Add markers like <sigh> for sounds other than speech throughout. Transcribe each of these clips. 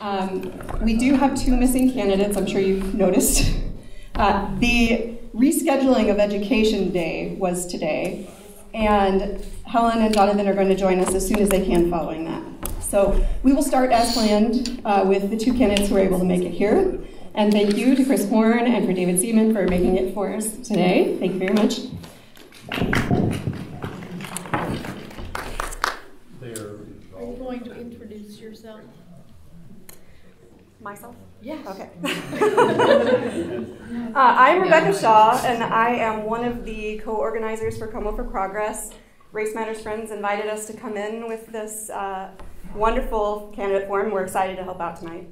Um, we do have two missing candidates, I'm sure you've noticed. Uh, the rescheduling of Education Day was today, and Helen and Jonathan are going to join us as soon as they can following that. So we will start as planned uh, with the two candidates who are able to make it here. And thank you to Chris Horn and for David Seamon for making it for us today. Thank you very much. Are you going to introduce yourself? Myself? Yes. Okay. <laughs> uh, I'm Rebecca Shaw, and I am one of the co organizers for CoMo for Progress. Race Matters Friends invited us to come in with this uh, wonderful candidate forum. We're excited to help out tonight.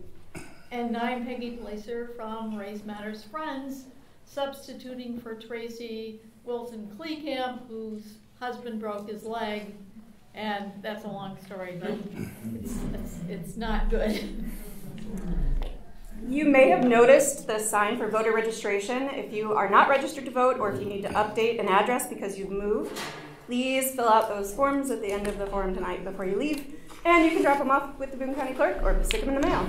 And I'm Peggy Placier from Race Matters Friends, substituting for Traci Wilson Kleekamp, whose husband broke his leg. And that's a long story, but it's, it's, it's not good. <laughs> You may have noticed the sign for voter registration. If you are not registered to vote or if you need to update an address because you've moved, please fill out those forms at the end of the forum tonight before you leave. And you can drop them off with the Boone County Clerk or stick them in the mail.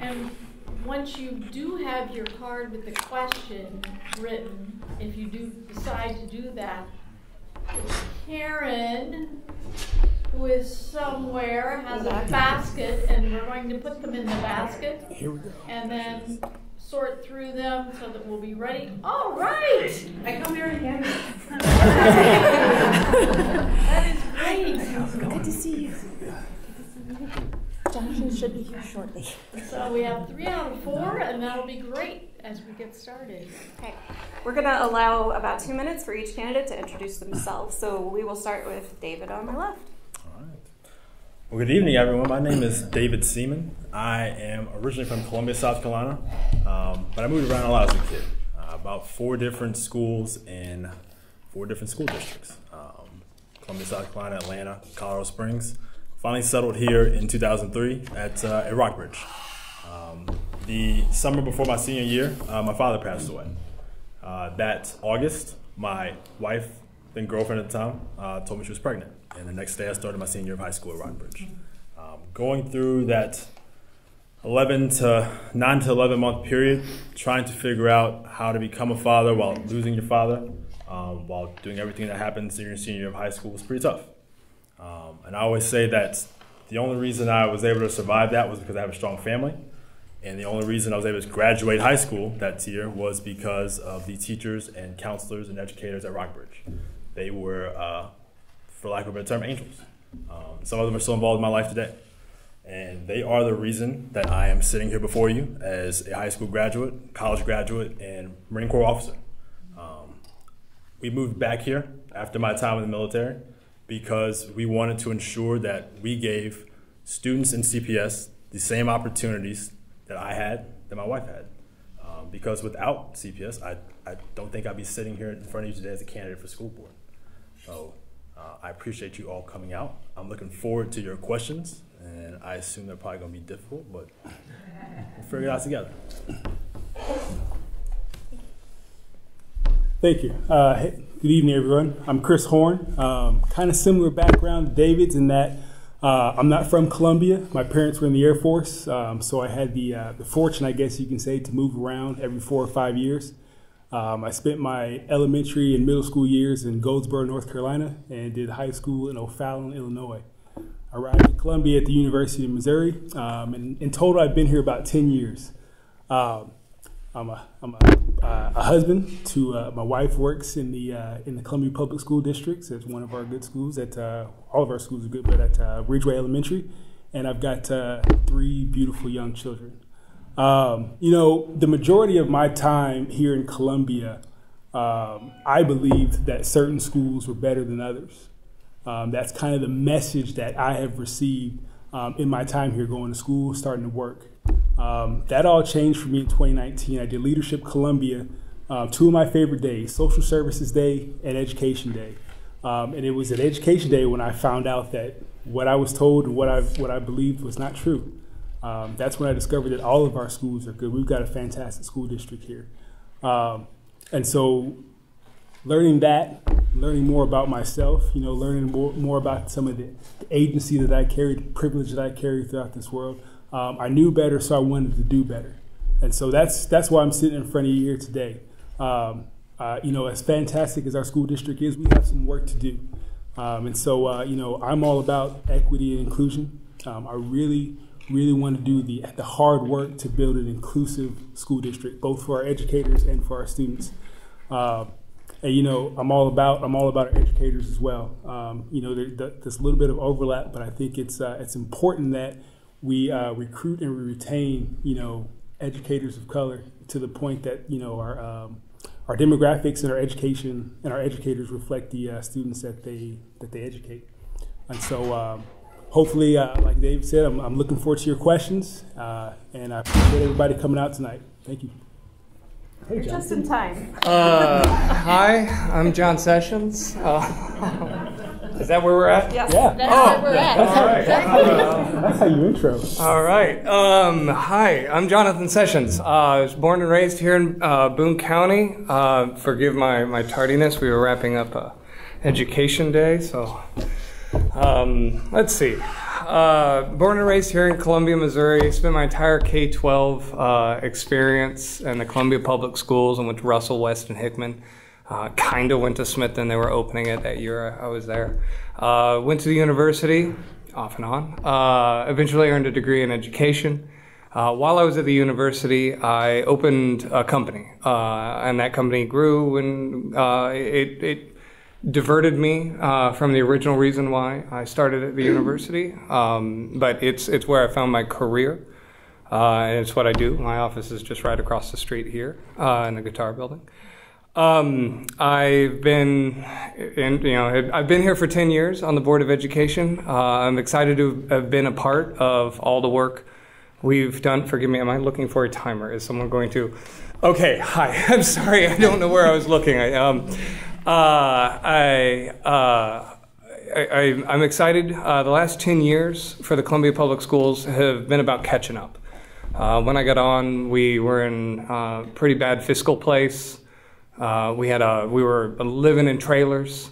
And once you do have your card with the question written, if you do decide to do that, Karen, who is somewhere, has a basket, and we're going to put them in the basket. Here we go. And then sort through them so that we'll be ready. All right! I come here again. That is great. Good to see you. Jonathan should be here shortly. So we have three out of four, and that'll be great as we get started. Okay. We're going to allow about two minutes for each candidate to introduce themselves. So we will start with David on my left. Well, good evening, everyone. My name is David Seamon. I am originally from Columbia, South Carolina, um, but I moved around a lot as a kid. Uh, about four different schools in four different school districts um, Columbia, South Carolina, Atlanta, Colorado Springs. Finally settled here in 2003 at, uh, at Rockbridge. Um, the summer before my senior year, uh, my father passed away. Uh, that August, my wife, then girlfriend at the time, uh, told me she was pregnant. And the next day, I started my senior year of high school at Rockbridge. Um, going through that 11 to 9 to 11 month period, trying to figure out how to become a father while losing your father, um, while doing everything that happens in your senior year of high school was pretty tough. Um, and I always say that the only reason I was able to survive that was because I have a strong family. And the only reason I was able to graduate high school that year was because of the teachers and counselors and educators at Rockbridge. They were, uh, for lack of a better term, angels. Um, some of them are still involved in my life today. And they are the reason that I am sitting here before you as a high school graduate, college graduate, and Marine Corps officer. Um, we moved back here after my time in the military because we wanted to ensure that we gave students in CPS the same opportunities that I had, that my wife had. Um, because without CPS, I, I don't think I'd be sitting here in front of you today as a candidate for school board. So uh, I appreciate you all coming out. I'm looking forward to your questions, and I assume they're probably going to be difficult, but we'll figure it out together. Thank you. Uh, hey, good evening, everyone. I'm Chris Horn. Um, kind of similar background to David's in that uh, I'm not from Columbia. My parents were in the Air Force, um, so I had the, uh, the fortune, I guess you can say, to move around every four or five years. Um, I spent my elementary and middle school years in Goldsboro, North Carolina, and did high school in O'Fallon, Illinois. I arrived at Columbia at the University of Missouri, um, and in total, I've been here about 10 years. Um, I'm a, I'm a, uh, a husband to uh, my wife works in the uh, in the Columbia Public School Districts at one of our good schools. At uh, all of our schools are good, but at uh, Ridgeway Elementary, and I've got uh, three beautiful young children. Um, you know, the majority of my time here in Columbia, um, I believed that certain schools were better than others. Um, that's kind of the message that I have received um, in my time here going to school, starting to work. Um, that all changed for me in 2019. I did Leadership Columbia, uh, two of my favorite days, Social Services Day and Education Day. Um, and it was at Education Day when I found out that what I was told and what I, what I believed was not true. Um, that's when I discovered that all of our schools are good. We've got a fantastic school district here. Um, and so learning that, learning more about myself, you know, learning more, more about some of the, the agency that I carry, the privilege that I carry throughout this world. Um, I knew better, so I wanted to do better. And so that's, that's why I'm sitting in front of you here today. Um, uh, you know, as fantastic as our school district is, we have some work to do. Um, and so, uh, you know, I'm all about equity and inclusion. Um, I really, really want to do the, the hard work to build an inclusive school district, both for our educators and for our students. Uh, and you know, I'm all about I'm all about our educators as well. Um, you know, there, there's a little bit of overlap, but I think it's uh, it's important that we uh, recruit and we retain you know educators of color to the point that you know our um, our demographics and our education and our educators reflect the uh, students that they that they educate. And so, um, hopefully, uh, like Dave said, I'm, I'm, looking forward to your questions, uh, and I appreciate everybody coming out tonight. Thank you. Hey, just in time. Uh, hi, I'm John Sessions. Uh, <laughs> is that where we're at? Yes. Yeah. That's oh, where we're at. All right. That's how you intro. All right. Um, hi, I'm Jonathan Sessions. Uh, I was born and raised here in uh, Boone County. Uh, forgive my, my tardiness. We were wrapping up uh, Education Day, so um, let's see. Uh, born and raised here in Columbia, Missouri. Spent my entire K 12 uh, experience in the Columbia Public Schools and went to Russell, West, and Hickman. Uh, kind of went to Smith and they were opening it that year I was there. Uh, went to the university, off and on. Uh, eventually earned a degree in education. Uh, while I was at the university, I opened a company, and that company grew, and it, it, diverted me from the original reason why I started at the <clears throat> university. Um, but it's it's where I found my career. and it's what I do. My office is just right across the street here in the guitar building. Um, I've been, in, you know, I've been here for 10 years on the Board of Education. Uh, I'm excited to have been a part of all the work we've done. Forgive me, am I looking for a timer? Is someone going to? Okay, hi. <laughs> I'm sorry, I don't know where I was looking. I, um, uh, I, uh, I, am excited. Uh, the last 10 years for the Columbia Public Schools have been about catching up. Uh, when I got on, we were in a pretty bad fiscal place. Uh, we had a, we were living in trailers,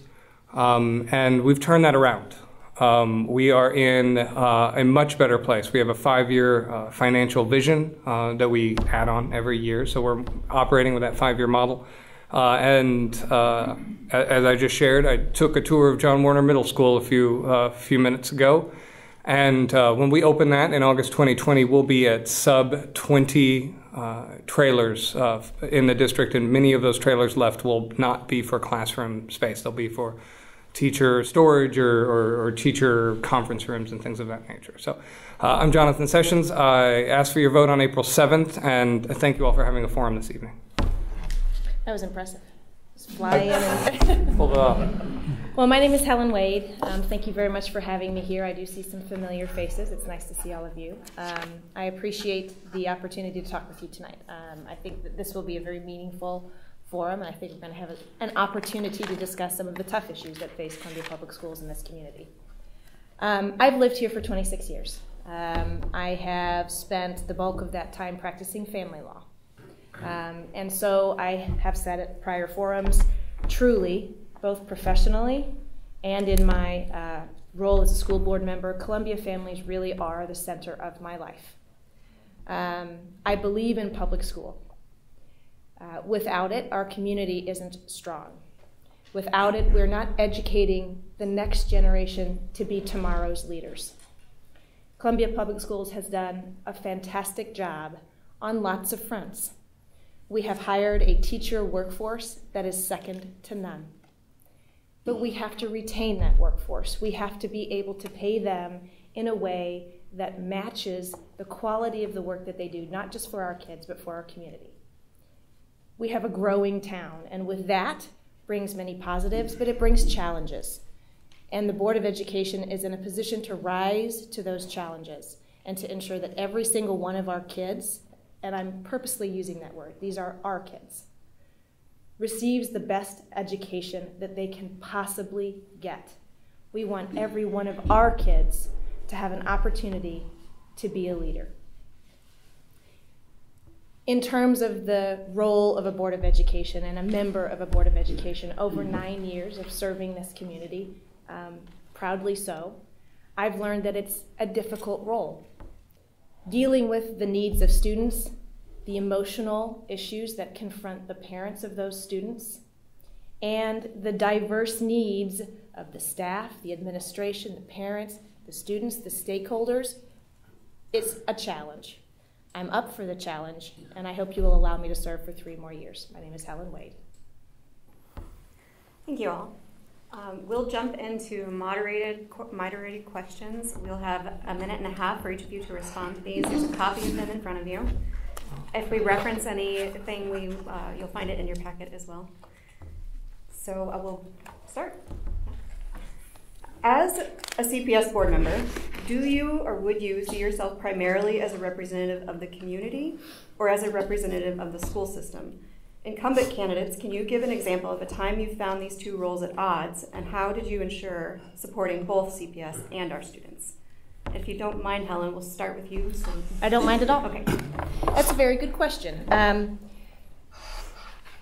um, and we've turned that around. Um, we are in uh, a much better place. We have a five-year uh, financial vision uh, that we add on every year, so we're operating with that five-year model. Uh, and uh, as I just shared, I took a tour of John Warner Middle School a few few minutes ago, and when we open that in August 2020, we'll be at sub 20 uh, trailers uh, in the district, and many of those trailers left will not be for classroom space. They'll be for teacher storage or, or, or teacher conference rooms and things of that nature. So uh, I'm Jonathan Sessions. I asked for your vote on April 7th, and thank you all for having a forum this evening. That was impressive. Just fly in and. <laughs> Hold up. Well, my name is Helen Wade. Um, thank you very much for having me here. I do see some familiar faces. It's nice to see all of you. Um, I appreciate the opportunity to talk with you tonight. Um, I think that this will be a very meaningful forum, and I think we're going to have a, an opportunity to discuss some of the tough issues that face Columbia Public Schools in this community. Um, I've lived here for 26 years. Um, I have spent the bulk of that time practicing family law. Um, and so I have said at prior forums, truly, both professionally and in my uh, role as a school board member, Columbia families really are the center of my life. Um, I believe in public school. Uh, without it, our community isn't strong. Without it, we're not educating the next generation to be tomorrow's leaders. Columbia Public Schools has done a fantastic job on lots of fronts. We have hired a teacher workforce that is second to none. But we have to retain that workforce. We have to be able to pay them in a way that matches the quality of the work that they do, not just for our kids, but for our community. We have a growing town, and with that brings many positives, but it brings challenges. And the Board of Education is in a position to rise to those challenges and to ensure that every single one of our kids, and I'm purposely using that word, these are our kids, receives the best education that they can possibly get. We want every one of our kids to have an opportunity to be a leader. in terms of the role of a Board of Education and a member of a Board of Education over nine years of serving this community, um, proudly so, I've learned that it's a difficult role. Dealing with the needs of students, the emotional issues that confront the parents of those students, and the diverse needs of the staff, the administration, the parents, the students, the stakeholders, it's a challenge. I'm up for the challenge, and I hope you will allow me to serve for three more years. My name is Helen Wade. Thank you all. Um, we'll jump into moderated moderated questions. We'll have a minute and a half for each of you to respond to these. There's a copy of them in front of you. If we reference anything, we uh, you'll find it in your packet as well. So I will start. As a CPS board member, do you or would you see yourself primarily as a representative of the community or as a representative of the school system? Incumbent candidates, can you give an example of a time you found these two roles at odds and how did you ensure supporting both CPS and our students? If you don't mind, Helen, we'll start with you. So I don't mind at all. Okay. That's a very good question. Um,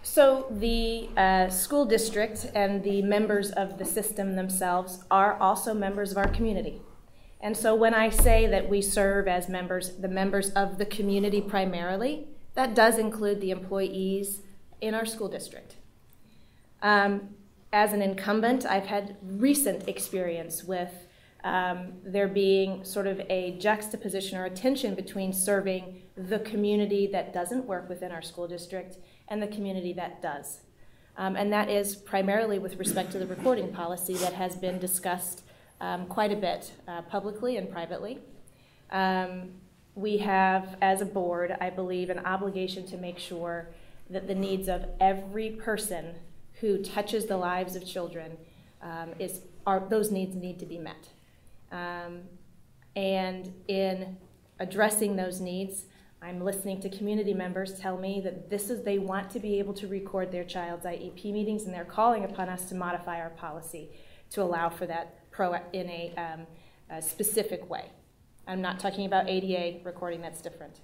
so the uh, school district and the members of the system themselves are also members of our community. And so when I say that we serve as members, the members of the community primarily, that does include the employees in our school district. Um, as an incumbent, I've had recent experience with um, there being sort of a juxtaposition or a tension between serving the community that doesn't work within our school district and the community that does. Um, and that is primarily with respect to the recording policy that has been discussed um, quite a bit uh, publicly and privately. Um, we have, as a board, I believe, an obligation to make sure that the needs of every person who touches the lives of children um, is are, those needs need to be met. Um, and in addressing those needs, I'm listening to community members tell me that this is they want to be able to record their child's IEP meetings, and they're calling upon us to modify our policy to allow for that pro in a, um, a specific way. I'm not talking about ADA recording; that's different.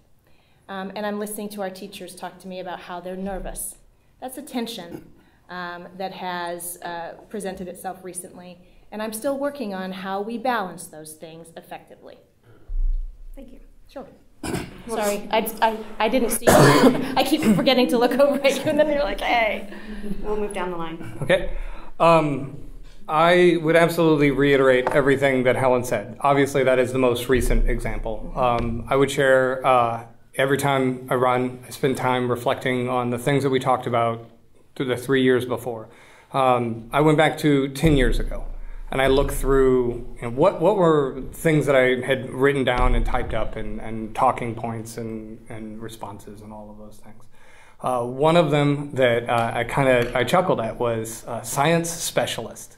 Um, and I'm listening to our teachers talk to me about how they're nervous. That's a tension um, that has uh, presented itself recently, and I'm still working on how we balance those things effectively. Thank you. Sure. <coughs> Sorry, I, I, I didn't see you. I keep forgetting to look over at you, and then you're like, hey. We'll move down the line. Okay. Um, I would absolutely reiterate everything that Helen said. Obviously, that is the most recent example. Um, I would share uh, every time I run, I spend time reflecting on the things that we talked about through the three years before. Um, I went back to 10 years ago and I looked through you know, what what were things that I had written down and typed up and, and talking points and, and responses and all of those things. Uh, one of them that uh, I kind of I chuckled at was uh, science specialist.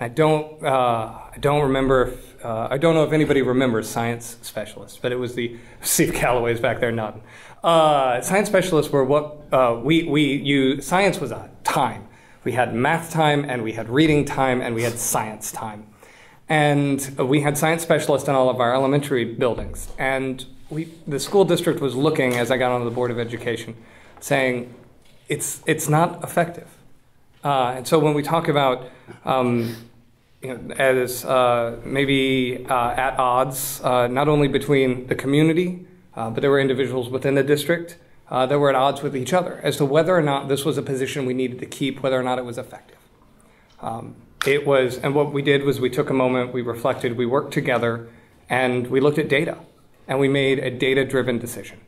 I don't uh, I don't remember if, uh, I don't know if anybody remembers science specialists, but it was the <laughs> Steve Calloway's back there nodding. Uh, science specialists were what we we use. Science was a time we had math time, and we had reading time, and we had science time. And we had science specialists in all of our elementary buildings. And we, the school district was looking, as I got onto the Board of Education, saying, it's, it's not effective. Uh, and so when we talk about um, as uh, maybe uh, at odds, uh, not only between the community, uh, but there were individuals within the district uh, that were at odds with each other as to whether or not this was a position we needed to keep, whether or not it was effective. Um, it was, and what we did was we took a moment, we reflected, we worked together, and we looked at data, and we made a data driven decision.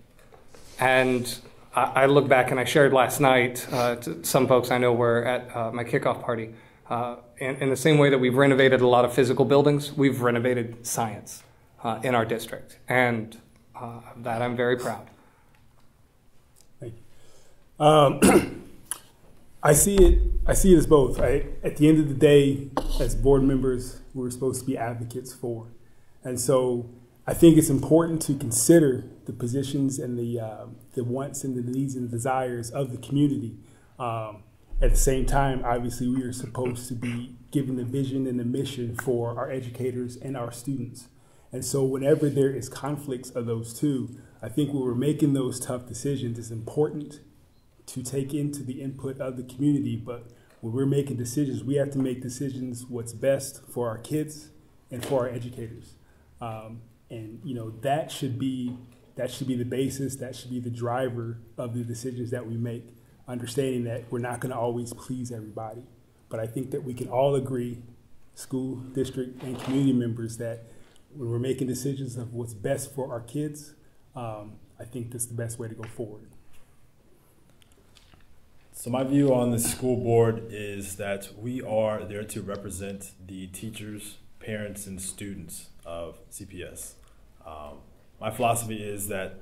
And I, I, look back and I shared last night, uh, to some folks I know were at uh, my kickoff party. Uh, in, in, the same way that we've renovated a lot of physical buildings, we've renovated science uh, in our district. And uh, that I'm very proud. Thank Um, <clears throat> I see it. I see it as both. Right? At the end of the day, as board members, we're supposed to be advocates for, and so I think it's important to consider the positions and the uh, the wants and the needs and desires of the community. Um, at the same time, obviously, we are supposed to be giving the vision and the mission for our educators and our students. And so, whenever there is conflicts of those two, I think when we're making those tough decisions, it's important to take into the input of the community. But when we're making decisions, we have to make decisions what's best for our kids and for our educators. Um, and you know that should be that should be the basis. That should be the driver of the decisions that we make. Understanding that we're not going to always please everybody, but I think that we can all agree, school district and community members, that when we're making decisions of what's best for our kids, um, I think that's the best way to go forward. So my view on the school board is that we are there to represent the teachers, parents, and students of CPS. Um, my philosophy is that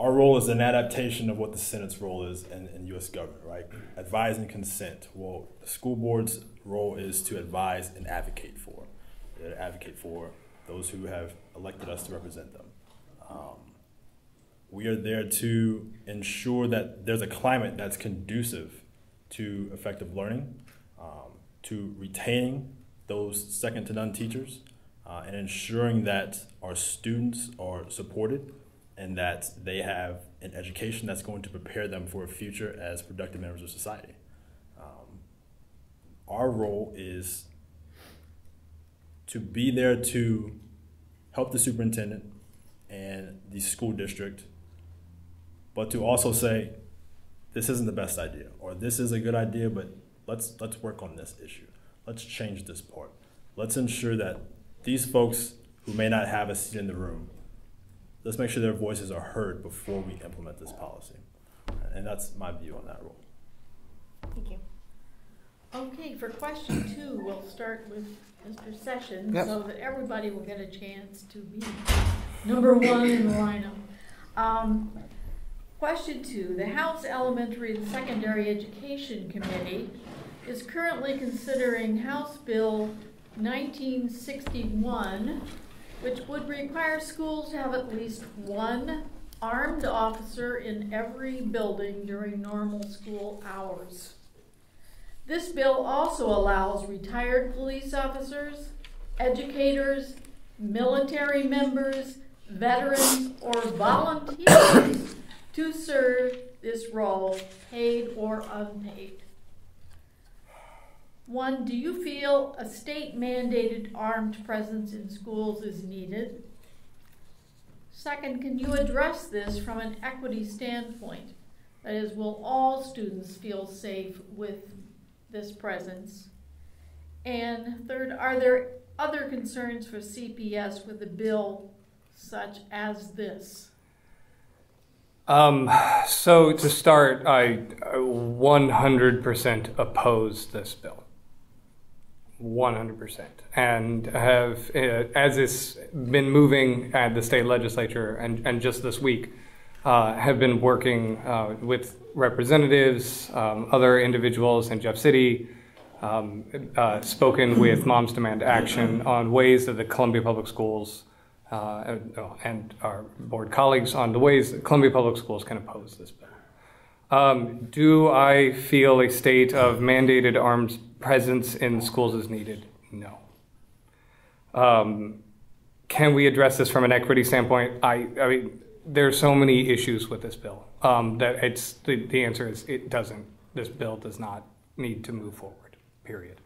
our role is an adaptation of what the Senate's role is in, in U.S. government, right? Advise and consent. Well, the school board's role is to advise and advocate for. Advocate for those who have elected us to represent them. Um, we are there to ensure that there's a climate that's conducive to effective learning, um, to retaining those second to none teachers, uh, and ensuring that our students are supported and that they have an education that's going to prepare them for a future as productive members of society. Um, our role is to be there to help the superintendent and the school district, but to also say, this isn't the best idea, or this is a good idea, but let's let's work on this issue. Let's change this part. Let's ensure that these folks who may not have a seat in the room, let's make sure their voices are heard before we implement this policy. And that's my view on that rule. Thank you. Okay, for question two, we'll start with Mr. Sessions Yep. so that everybody will get a chance to be number one in the lineup. Um, question two, the House Elementary and Secondary Education Committee is currently considering House Bill 1961, which would require schools to have at least one armed officer in every building during normal school hours. This bill also allows retired police officers, educators, military members, veterans, or volunteers to serve this role, paid or unpaid. One, do you feel a state mandated armed presence in schools is needed? Second, can you address this from an equity standpoint? That is, will all students feel safe with this presence? And third, are there other concerns for CPS with a bill such as this? Um, so to start, I uh, 100% oppose this bill. 100%. And have, uh, as it's been moving at the state legislature and, and just this week, uh, have been working uh, with representatives, um, other individuals in Jeff City, um, uh, spoken with Moms Demand Action on ways that the Columbia Public Schools uh, and, oh, and our board colleagues on the ways that Columbia Public Schools can oppose this bill. Um, do I feel a state of mandated armed presence in schools is needed? No. Um, can we address this from an equity standpoint? I, I mean, there are so many issues with this bill um, that it's the, the answer is it doesn't. This bill does not need to move forward. Period.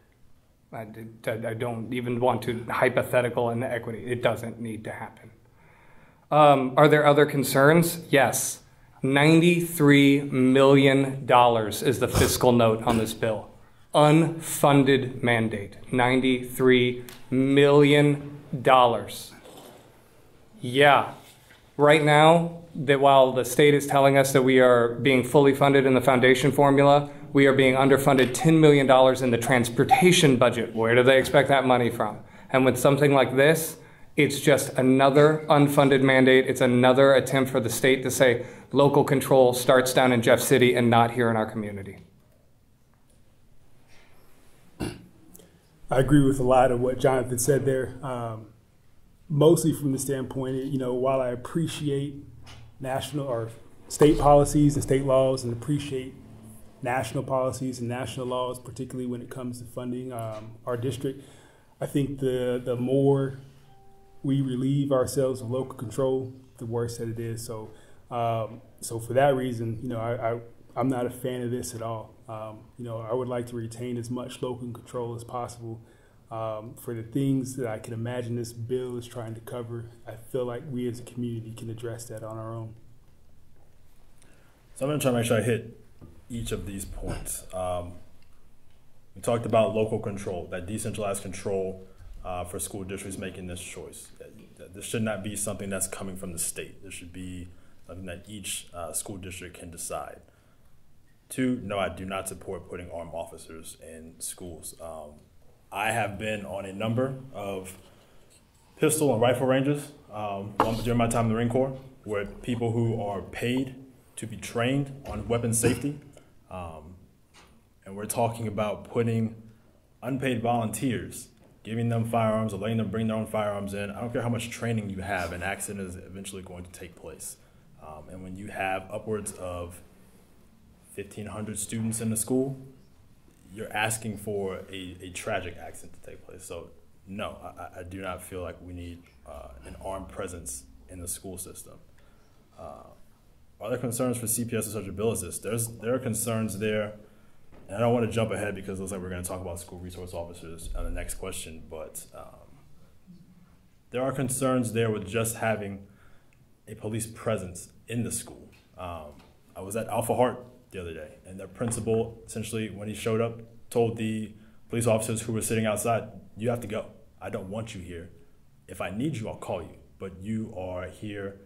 I, I don't even want to hypothetical in the equity. It doesn't need to happen. Um, are there other concerns? Yes. $93 million is the fiscal note on this bill. Unfunded mandate. $93 million. Yeah. Right now, that while the state is telling us that we are being fully funded in the foundation formula, we are being underfunded $10 million in the transportation budget. Where do they expect that money from? And with something like this, it's just another unfunded mandate. It's another attempt for the state to say local control starts down in Jeff City and not here in our community. I agree with a lot of what Jonathan said there. Um, mostly from the standpoint, you know, while I appreciate national or state policies and state laws and appreciate national policies and national laws, particularly when it comes to funding um, our district, I think the the more we relieve ourselves of local control, the worse that it is. So, um, so for that reason, you know, I, I I'm not a fan of this at all. Um, you know, I would like to retain as much local control as possible. Um, for the things that I can imagine this bill is trying to cover, I feel like we as a community can address that on our own. So I'm going to try to make sure I hit each of these points. Um, we talked about local control, that decentralized control uh, for school districts making this choice. This should not be something that's coming from the state. This should be something that each uh, school district can decide. Two, no, I do not support putting armed officers in schools. Um, I have been on a number of pistol and rifle ranges um, during my time in the Marine Corps, where people who are paid to be trained on weapon safety, um, and we're talking about putting unpaid volunteers, giving them firearms or letting them bring their own firearms in. I don't care how much training you have, an accident is eventually going to take place. Um, and when you have upwards of 1,500 students in the school, you're asking for a, a tragic accident to take place. So, no, I, I do not feel like we need uh, an armed presence in the school system. Uh, are there concerns for CPS and such a bill as this? There's, there are concerns there, and I don't want to jump ahead because it looks like we're going to talk about school resource officers on the next question, but um, there are concerns there with just having a police presence in the school. Um, I was at Alpha Hart the other day, and the principal essentially, when he showed up, told the police officers who were sitting outside, "You have to go. I don't want you here. If I need you, I'll call you. But you are here,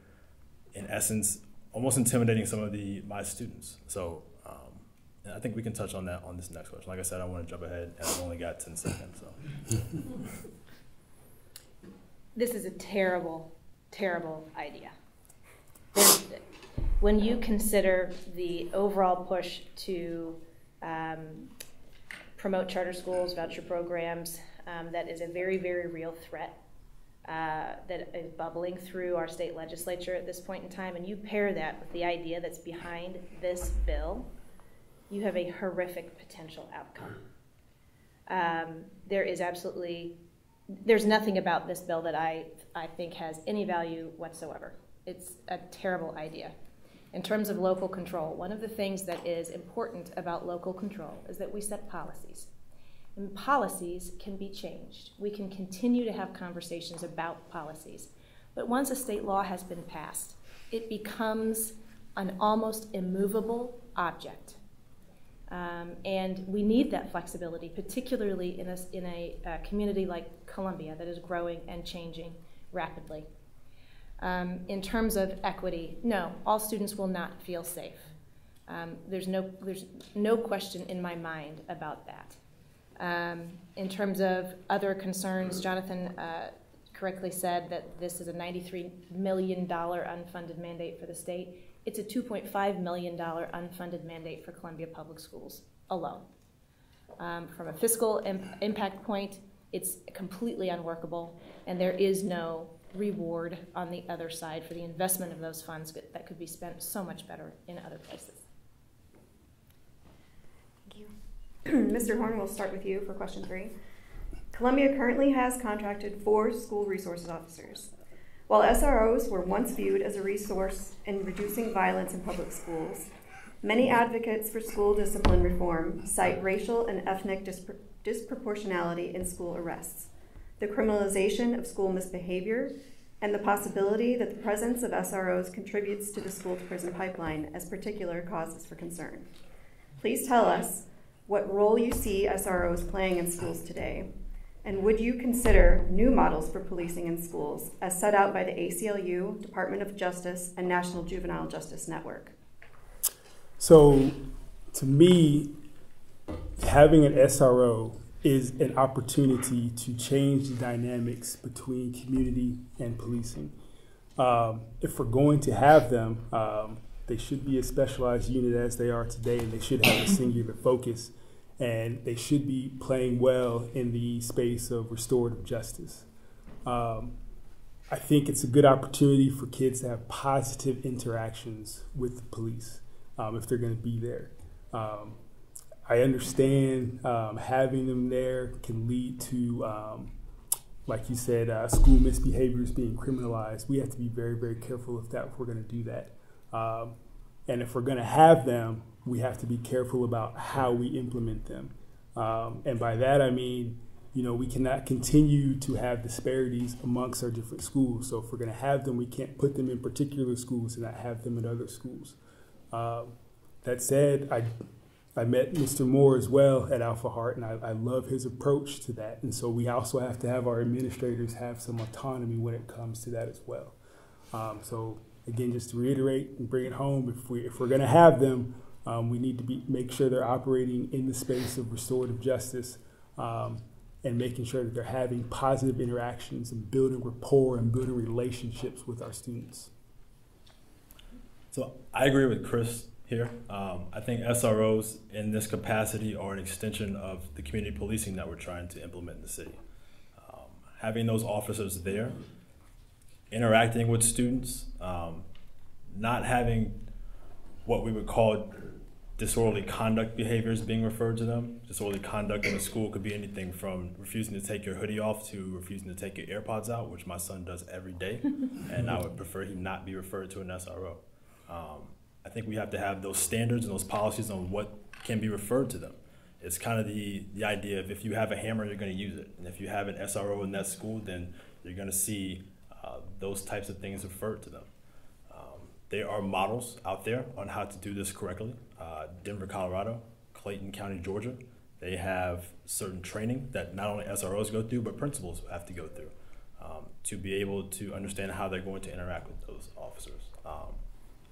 in essence, almost intimidating some of the my students." So. Um, I think we can touch on that on this next question. Like I said, I want to jump ahead, and I've only got 10 seconds. So. <laughs> this is a terrible, terrible idea. When you consider the overall push to um, promote charter schools, voucher programs, um, that is a very, very real threat uh, that is bubbling through our state legislature at this point in time, and you pair that with the idea that's behind this bill, you have a horrific potential outcome. Um, there is absolutely, there's nothing about this bill that I, I think has any value whatsoever. It's a terrible idea in terms of local control, one of the things that is important about local control is that we set policies. And policies can be changed. We can continue to have conversations about policies. But once a state law has been passed, it becomes an almost immovable object. Um, and we need that flexibility, particularly in a, in a uh, community like Columbia that is growing and changing rapidly. Um, in terms of equity, no, all students will not feel safe. Um, there's, no, there's no question in my mind about that. Um, in terms of other concerns, Jonathan uh, correctly said that this is a $93 million unfunded mandate for the state. It's a $2.5 million unfunded mandate for Columbia Public Schools alone. Um, from a fiscal imp impact point, it's completely unworkable, and there is no reward on the other side for the investment of those funds that could be spent so much better in other places. Thank you. <clears throat> Mr. Horn, we'll start with you for question three. Columbia currently has contracted four school resources officers. While SROs were once viewed as a resource in reducing violence in public schools, many advocates for school discipline reform cite racial and ethnic dispro disproportionality in school arrests the criminalization of school misbehavior, and the possibility that the presence of SROs contributes to the school to prison pipeline as particular causes for concern. Please tell us what role you see SROs playing in schools today, and would you consider new models for policing in schools as set out by the ACLU, Department of Justice, and National Juvenile Justice Network? So, to me, having an SRO is an opportunity to change the dynamics between community and policing. Um, if we're going to have them, um, they should be a specialized unit as they are today, and they should have a singular focus, and they should be playing well in the space of restorative justice. Um, I think it's a good opportunity for kids to have positive interactions with the police um, if they're going to be there. I understand um, having them there can lead to um, like you said, uh, school misbehaviors being criminalized. We have to be very, very careful if that if we're going to do that. Um, and if we're going to have them, we have to be careful about how we implement them. Um, and by that I mean, you know, we cannot continue to have disparities amongst our different schools. So if we're going to have them, we can't put them in particular schools and not have them in other schools. Um, that said, I I met Mr. Moore as well at Alpha Hart, and I, I, love his approach to that. And so we also have to have our administrators have some autonomy when it comes to that as well. Um, so again, just to reiterate and bring it home, if we if we're going to have them, um, we need to be make sure they're operating in the space of restorative justice. Um, and making sure that they're having positive interactions and building rapport and building relationships with our students. So I agree with Chris here. Um, I think SROs in this capacity are an extension of the community policing that we're trying to implement in the city. Um, having those officers there, interacting with students, um, not having what we would call disorderly conduct behaviors being referred to them. Disorderly conduct in a school could be anything from refusing to take your hoodie off to refusing to take your AirPods out, which my son does every day, and I would prefer he not be referred to an SRO. Um, I think we have to have those standards and those policies on what can be referred to them. It's kind of the, the idea of if you have a hammer, you're going to use it. And if you have an SRO in that school, then you're going to see uh, those types of things referred to them. Um, there are models out there on how to do this correctly. Uh, Denver, Colorado, Clayton County, Georgia, they have certain training that not only SROs go through, but principals have to go through um, to be able to understand how they're going to interact with those officers. Um,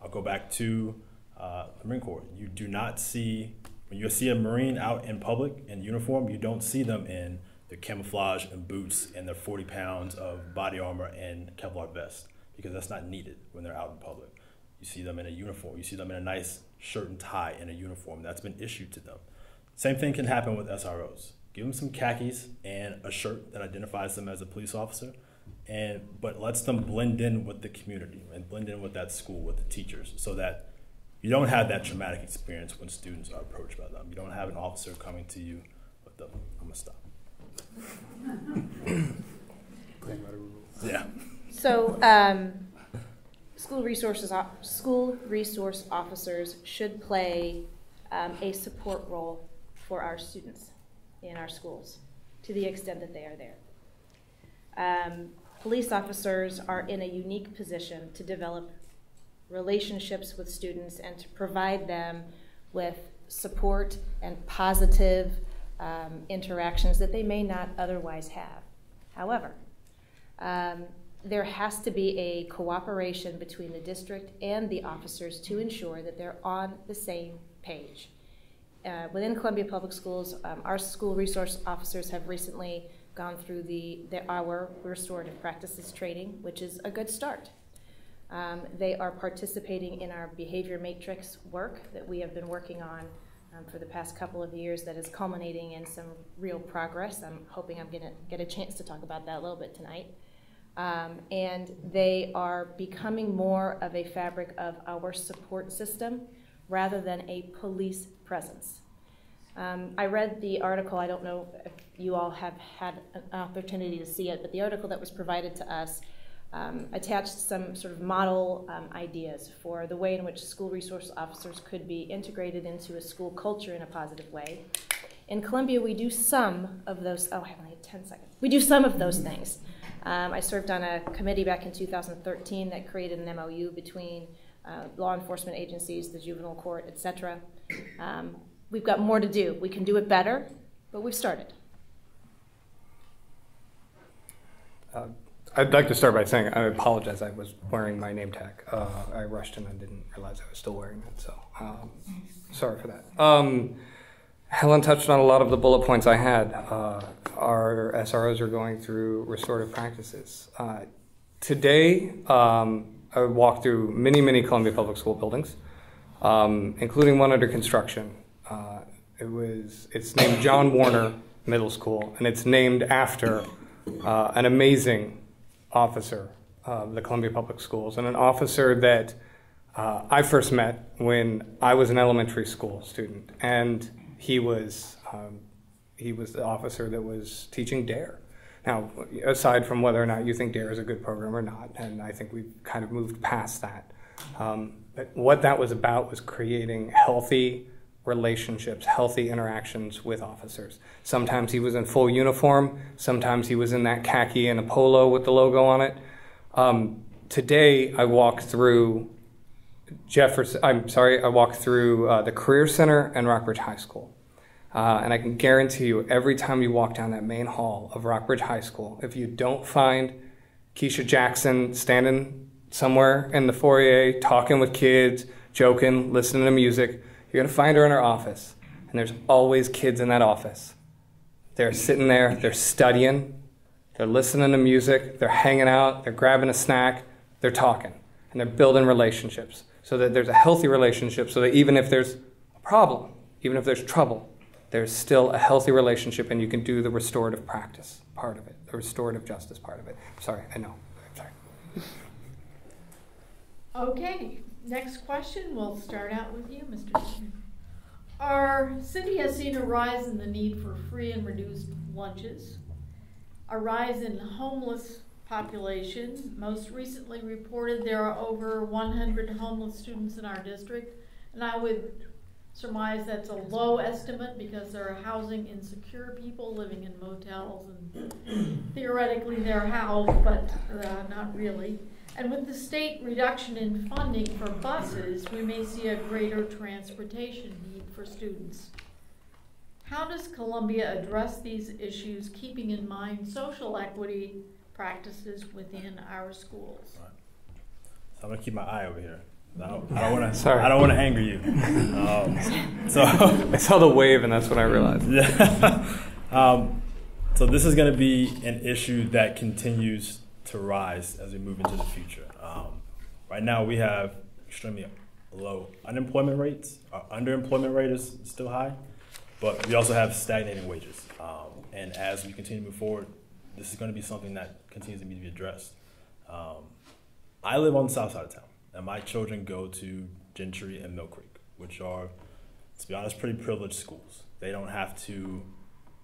I'll go back to uh, the Marine Corps. You do not see, when you see a Marine out in public in uniform, you don't see them in their camouflage and boots and their 40 pounds of body armor and Kevlar vest because that's not needed when they're out in public. You see them in a uniform. You see them in a nice shirt and tie in a uniform that's been issued to them. Same thing can happen with SROs. Give them some khakis and a shirt that identifies them as a police officer and but lets them blend in with the community and blend in with that school with the teachers so that you don't have that traumatic experience when students are approached by them. You don't have an officer coming to you with them. I'm gonna stop. <coughs> Yeah. So um, school resources school resource officers should play um, a support role for our students in our schools to the extent that they are there. Um, police officers are in a unique position to develop relationships with students and to provide them with support and positive um, interactions that they may not otherwise have. However, um, there has to be a cooperation between the district and the officers to ensure that they're on the same page. Uh, within Columbia Public Schools, um, our school resource officers have recently gone through the, the our restorative practices training, which is a good start. Um, they are participating in our behavior matrix work that we have been working on um, for the past couple of years that is culminating in some real progress. I'm hoping I'm going to get a chance to talk about that a little bit tonight. Um, and they are becoming more of a fabric of our support system rather than a police presence. Um, I read the article, I don't know you all have had an opportunity to see it, but the article that was provided to us um, attached some sort of model um, ideas for the way in which school resource officers could be integrated into a school culture in a positive way. In Columbia, we do some of those, oh, I only have 10 seconds. We do some of those things. Um, I served on a committee back in 2013 that created an MOU between uh, law enforcement agencies, the juvenile court, et cetera. Um, We've got more to do. We can do it better, but we've started. Uh, I'd like to start by saying I apologize. I was wearing my name tag. Uh, I rushed and I didn't realize I was still wearing it. So um, sorry for that. Um, Helen touched on a lot of the bullet points I had. Uh, our SROs are going through restorative practices. Uh, today, um, I walked through many, many Columbia Public School buildings, um, including one under construction. Uh, it was it's named John Warner Middle School, and it's named after uh, an amazing officer of the Columbia Public Schools, and an officer that uh, I first met when I was an elementary school student, and he was um, he was the officer that was teaching DARE. Now, aside from whether or not you think DARE is a good program or not, and I think we've kind of moved past that. Um, but what that was about was creating healthy relationships, healthy interactions with officers. Sometimes he was in full uniform, sometimes he was in that khaki and a polo with the logo on it. Um, today, I walked through Jefferson, I'm sorry, I walked through uh, the Career Center and Rockbridge High School. Uh, and I can guarantee you, every time you walk down that main hall of Rockbridge High School, if you don't find Keisha Jackson standing somewhere in the foyer, talking with kids, joking, listening to music, you're going to find her in her office. And there's always kids in that office. They're sitting there, they're studying, they're listening to music, they're hanging out, they're grabbing a snack, they're talking, and they're building relationships so that there's a healthy relationship, so that even if there's a problem, even if there's trouble, there's still a healthy relationship and you can do the restorative practice part of it, the restorative justice part of it. Sorry, I know. Sorry. Okay, next question. We'll start out with you, Mr. Our city has seen a rise in the need for free and reduced lunches, a rise in homeless population. Most recently reported there are over 100 homeless students in our district, and I would surmise that's a low estimate because there are housing insecure people living in motels and theoretically they're housed, but uh, not really. And with the state reduction in funding for buses, we may see a greater transportation need for students. How does Columbia address these issues, keeping in mind social equity practices within our schools? So I'm gonna keep my eye over here. I don't, I don't want to. Sorry. I don't want to anger you. Um, <laughs> so I saw the wave and that's when I realized. <laughs> Yeah. <laughs> um, so this is going to be an issue that continues to rise as we move into the future. Um, right now, we have extremely low unemployment rates. Our underemployment rate is still high, but we also have stagnating wages. Um, and as we continue to move forward, this is going to be something that continues to need to be addressed. Um, I live on the south side of town, and my children go to Gentry and Mill Creek, which are, to be honest, pretty privileged schools. They don't have to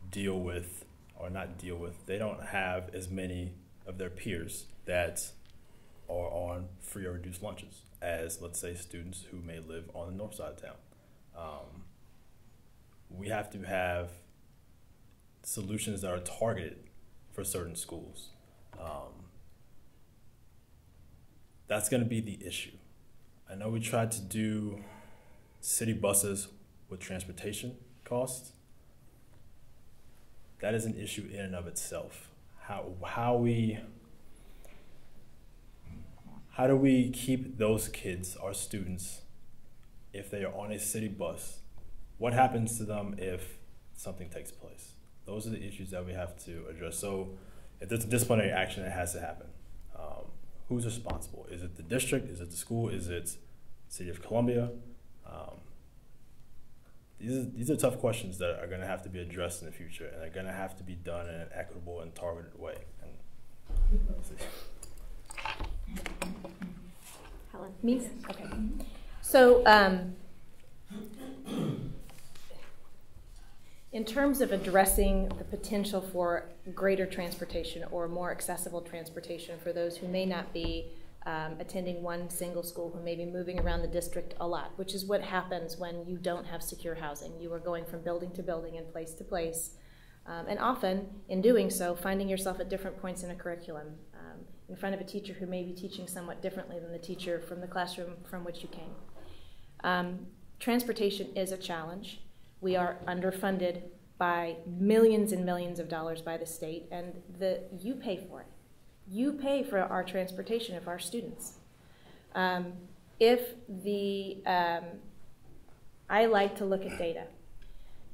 deal with, or not deal with, they don't have as many of their peers that are on free or reduced lunches as, let's say, students who may live on the north side of town. Um, we have to have solutions that are targeted for certain schools. Um, that's going to be the issue. I know we tried to do city buses with transportation costs. That is an issue in and of itself. How, how we how do we keep those kids, our students, if they are on a city bus? What happens to them if something takes place? Those are the issues that we have to address. So, if there's a disciplinary action, it has to happen. Um, who's responsible? Is it the district? Is it the school? Is it City of Columbia? Um, these are, these are tough questions that are going to have to be addressed in the future, and are going to have to be done in an equitable and targeted way. And, Helen? Me? Okay. So, um, in terms of addressing the potential for greater transportation or more accessible transportation for those who may not be um, attending one single school, who may be moving around the district a lot, which is what happens when you don't have secure housing. You are going from building to building and place to place. Um, and often, in doing so, finding yourself at different points in a curriculum, um, in front of a teacher who may be teaching somewhat differently than the teacher from the classroom from which you came. Um, transportation is a challenge. We are underfunded by millions and millions of dollars by the state, and the, you pay for it. You pay for our transportation of our students. Um, if the, um, I like to look at data.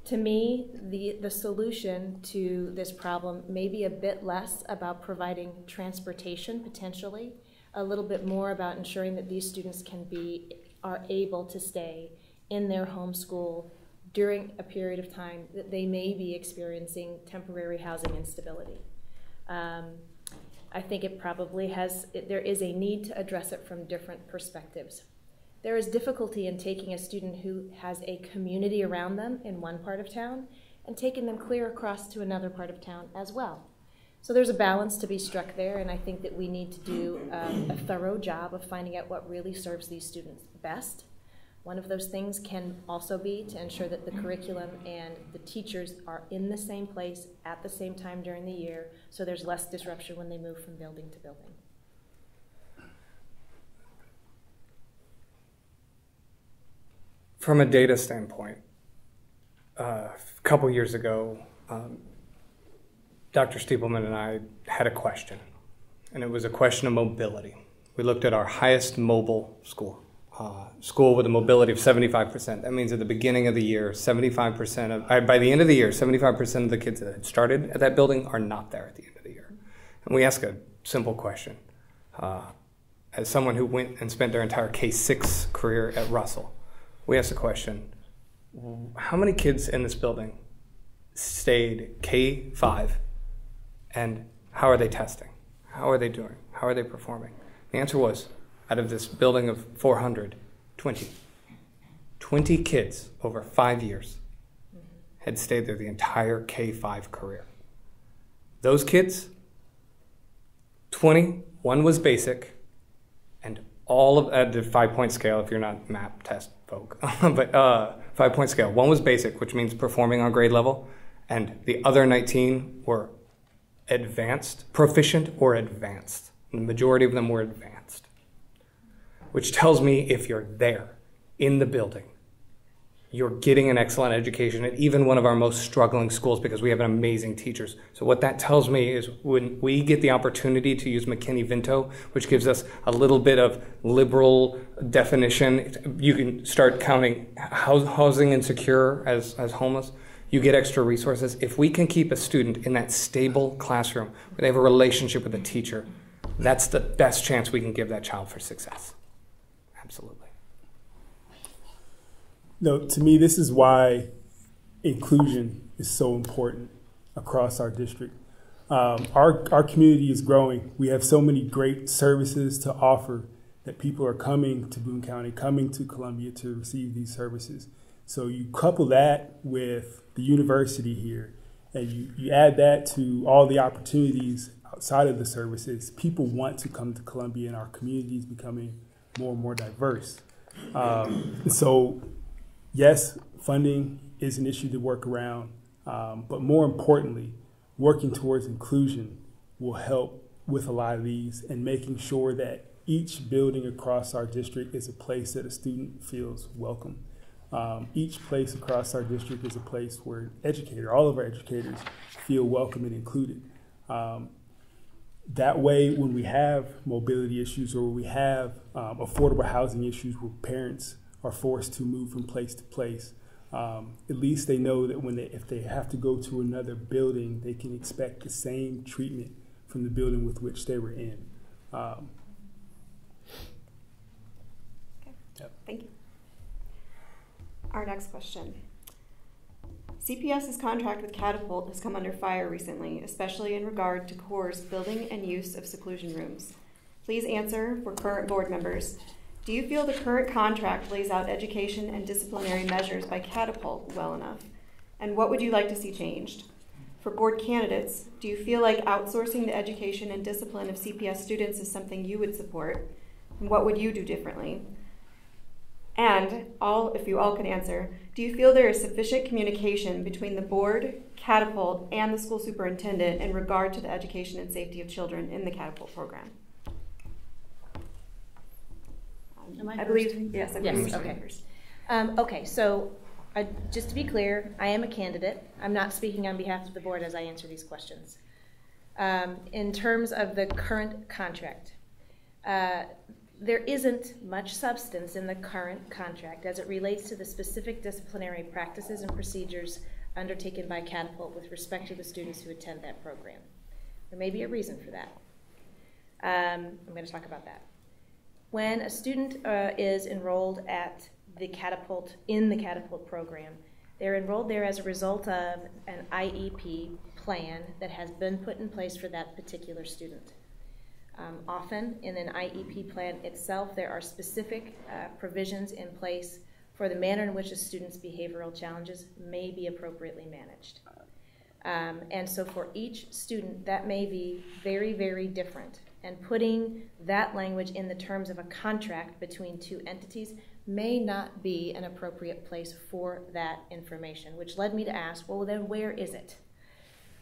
To me, the, the solution to this problem may be a bit less about providing transportation potentially, a little bit more about ensuring that these students can be, are able to stay in their home school during a period of time that they may be experiencing temporary housing instability. Um, I think it probably has, it, there is a need to address it from different perspectives. There is difficulty in taking a student who has a community around them in one part of town and taking them clear across to another part of town as well. So there's a balance to be struck there, and I think that we need to do um, a thorough job of finding out what really serves these students best. One of those things can also be to ensure that the curriculum and the teachers are in the same place at the same time during the year, so there's less disruption when they move from building to building. From a data standpoint, uh, a couple years ago, um, Dr. Stiepleman and I had a question, and it was a question of mobility. We looked at our highest mobile score, uh, school with a mobility of 75%. That means at the beginning of the year, 75% of, uh, by the end of the year, 75% of the kids that had started at that building are not there at the end of the year. And we ask a simple question. Uh, as someone who went and spent their entire K 6 career at Russell, we asked the question how many kids in this building stayed K 5 and how are they testing? How are they doing? How are they performing? The answer was out of this building of 400, 20. 20 kids over five years had stayed there the entire K 5 career. Those kids, 20, one was basic, and all of at the five point scale, if you're not map test folk, <laughs> but uh, five point scale, one was basic, which means performing on grade level, and the other 19 were advanced, proficient, or advanced. The majority of them were advanced, which tells me if you're there in the building, you're getting an excellent education at even one of our most struggling schools because we have an amazing teachers. So what that tells me is when we get the opportunity to use McKinney-Vento, which gives us a little bit of liberal definition, you can start counting housing insecure as, as homeless you get extra resources. If we can keep a student in that stable classroom where they have a relationship with a teacher, that's the best chance we can give that child for success. Absolutely. No, to me, this is why inclusion is so important across our district. Um, our, our community is growing. We have so many great services to offer that people are coming to Boone County, coming to Columbia to receive these services. So you couple that with the university here, and you, you add that to all the opportunities outside of the services, people want to come to Columbia, and our community is becoming more and more diverse. Um, so, yes, funding is an issue to work around, um, but more importantly, working towards inclusion will help with a lot of these and making sure that each building across our district is a place that a student feels welcome. Um, each place across our district is a place where educator, all of our educators, feel welcome and included. Um, that way, when we have mobility issues or we have um, affordable housing issues where parents are forced to move from place to place, um, at least they know that when they, if they have to go to another building, they can expect the same treatment from the building with which they were in. Um, okay. Yep. Thank you. Our next question. CPS's contract with Catapult has come under fire recently, especially in regard to CORE's building and use of seclusion rooms. Please answer for current board members. Do you feel the current contract lays out education and disciplinary measures by Catapult well enough? And what would you like to see changed? For board candidates, do you feel like outsourcing the education and discipline of CPS students is something you would support? And what would you do differently? And all, if you all could answer, do you feel there is sufficient communication between the board, Catapult, and the school superintendent in regard to the education and safety of children in the Catapult program? Am I, I believe yes. I believe yes. Okay. Um, okay. So, uh, just to be clear, I am a candidate. I'm not speaking on behalf of the board as I answer these questions. Um, in terms of the current contract, uh, there isn't much substance in the current contract as it relates to the specific disciplinary practices and procedures undertaken by Catapult with respect to the students who attend that program. There may be a reason for that. Um, I'm going to talk about that. When a student uh, is enrolled at the Catapult, in the Catapult program, they're enrolled there as a result of an IEP plan that has been put in place for that particular student. Um, often in an IEP plan itself, there are specific uh, provisions in place for the manner in which a student's behavioral challenges may be appropriately managed. Um, and so for each student, that may be very, very different. And putting that language in the terms of a contract between two entities may not be an appropriate place for that information, which led me to ask well, then where is it?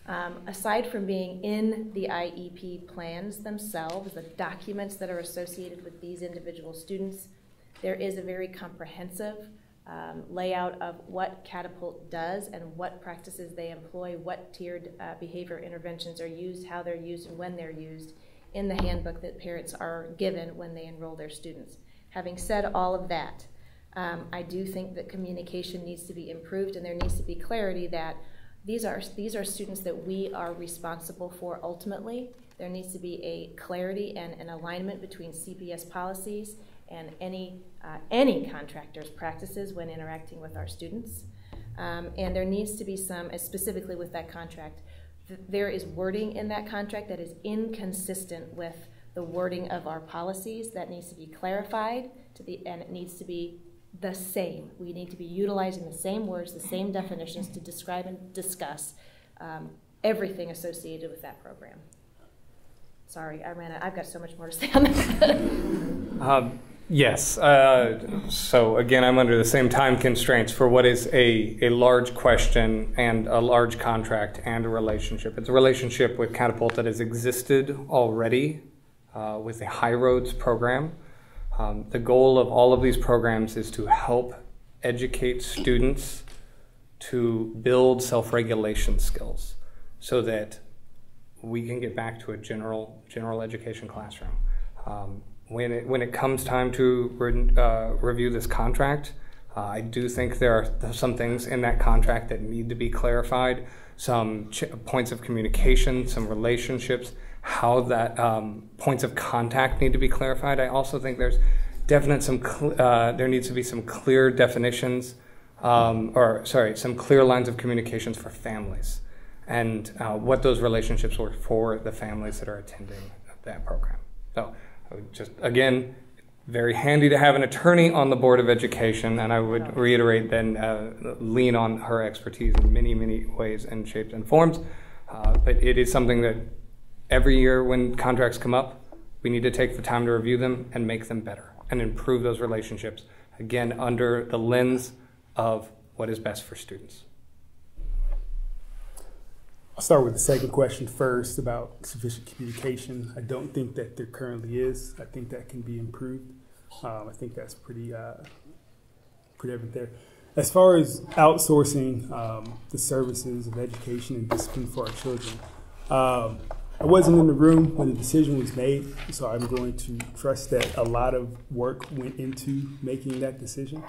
Um, aside from being in the IEP plans themselves, the documents that are associated with these individual students, there is a very comprehensive um, layout of what Catapult does and what practices they employ, what tiered uh, behavior interventions are used, how they're used, and when they're used in the handbook that parents are given when they enroll their students. Having said all of that, um, I do think that communication needs to be improved and there needs to be clarity that these are, these are students that we are responsible for ultimately. There needs to be a clarity and an alignment between CPS policies and any, uh, any contractor's practices when interacting with our students. Um, and there needs to be some, specifically with that contract, th there is wording in that contract that is inconsistent with the wording of our policies that needs to be clarified to the, and it needs to be the same. We need to be utilizing the same words, the same definitions to describe and discuss um, everything associated with that program. Sorry, I ran. Out. I've got so much more to say on this. <laughs> um, yes. Uh, so again, I'm under the same time constraints for what is a, a large question and a large contract and a relationship. It's a relationship with Catapult that has existed already uh, with the High Roads program. Um, the goal of all of these programs is to help educate students to build self-regulation skills so that we can get back to a general general education classroom. Um, when it when it comes time to re, uh, review this contract, uh, I do think there are some things in that contract that need to be clarified, some points of communication, some relationships how that um, points of contact need to be clarified. I also think there's definite some uh, there needs to be some clear definitions um, or sorry some clear lines of communications for families and uh, what those relationships were for the families that are attending that program. So just again very handy to have an attorney on the board of education and i would reiterate then uh, lean on her expertise in many many ways and shapes and forms uh, but it is something that every year when contracts come up, we need to take the time to review them and make them better and improve those relationships, again, under the lens of what is best for students. I'll start with the second question first about sufficient communication. I don't think that there currently is. I think that can be improved. Um, I think that's pretty, uh, pretty evident there. As far as outsourcing um, the services of education and discipline for our children, um, I wasn't in the room when the decision was made, so I'm going to trust that a lot of work went into making that decision.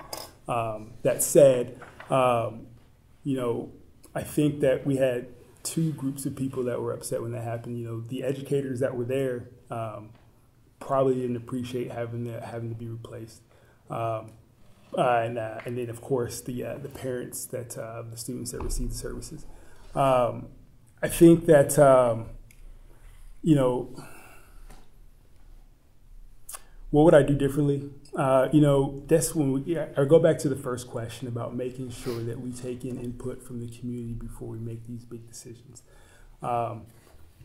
Um, that said, um, you know, I think that we had two groups of people that were upset when that happened. You know, the educators that were there um, probably didn't appreciate having to, having to be replaced. Um, uh, and, uh, and then, of course, the, uh, the parents that uh, the students that received the services. Um, I think that um, you know, what would I do differently? Uh, you know, that's when we, yeah, I go back to the first question about making sure that we take in input from the community before we make these big decisions. Um,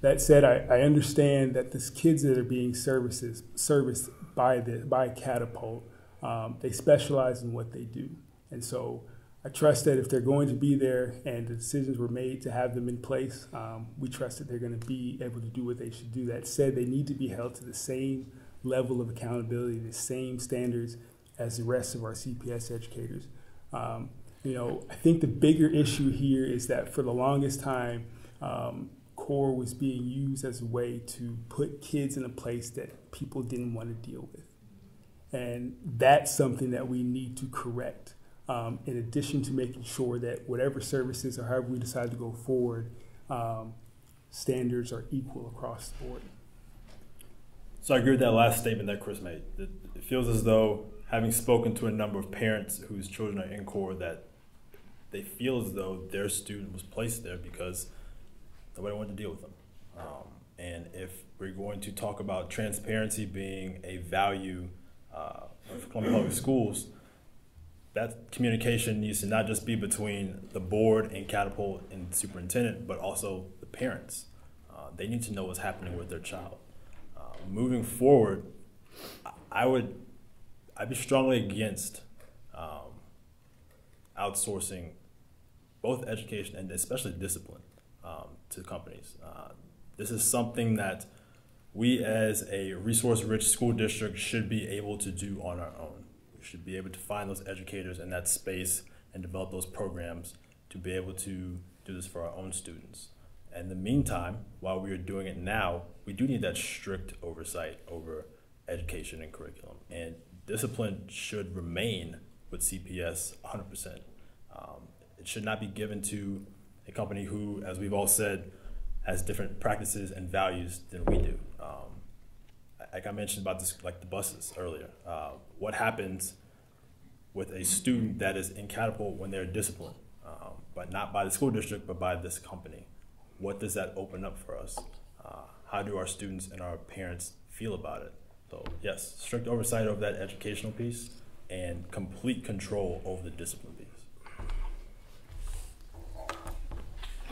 that said, I, I, understand that the kids that are being services serviced by the by Catapult, um, they specialize in what they do, and so I trust that if they're going to be there and the decisions were made to have them in place, um, we trust that they're going to be able to do what they should do. That said, they need to be held to the same level of accountability, the same standards as the rest of our CPS educators. Um, you know, I think the bigger issue here is that for the longest time, um, CORE was being used as a way to put kids in a place that people didn't want to deal with. And that's something that we need to correct um, in addition to making sure that whatever services or however we decide to go forward, um, standards are equal across the board. So I agree with that last statement that Chris made. It, feels as though, having spoken to a number of parents whose children are in core, that they feel as though their student was placed there because nobody wanted to deal with them. Um, and if we're going to talk about transparency being a value uh, of Columbia Public Schools, that communication needs to not just be between the board and Catapult and superintendent, but also the parents. Uh, they need to know what's happening with their child. Uh, moving forward, I would, I'd be strongly against um, outsourcing both education and especially discipline um, to companies. Uh, this is something that we as a resource-rich school district should be able to do on our own. Should be able to find those educators in that space and develop those programs to be able to do this for our own students. In the meantime, while we are doing it now, we do need that strict oversight over education and curriculum. And discipline should remain with CPS 100%. Um, it should not be given to a company who, as we've all said, has different practices and values than we do. Um, like I mentioned about this, like the buses earlier. Uh, what happens with a student that is in Catapult when they're disciplined, um, but not by the school district, but by this company? What does that open up for us? Uh, how do our students and our parents feel about it? So yes, strict oversight over that educational piece and complete control over the discipline piece.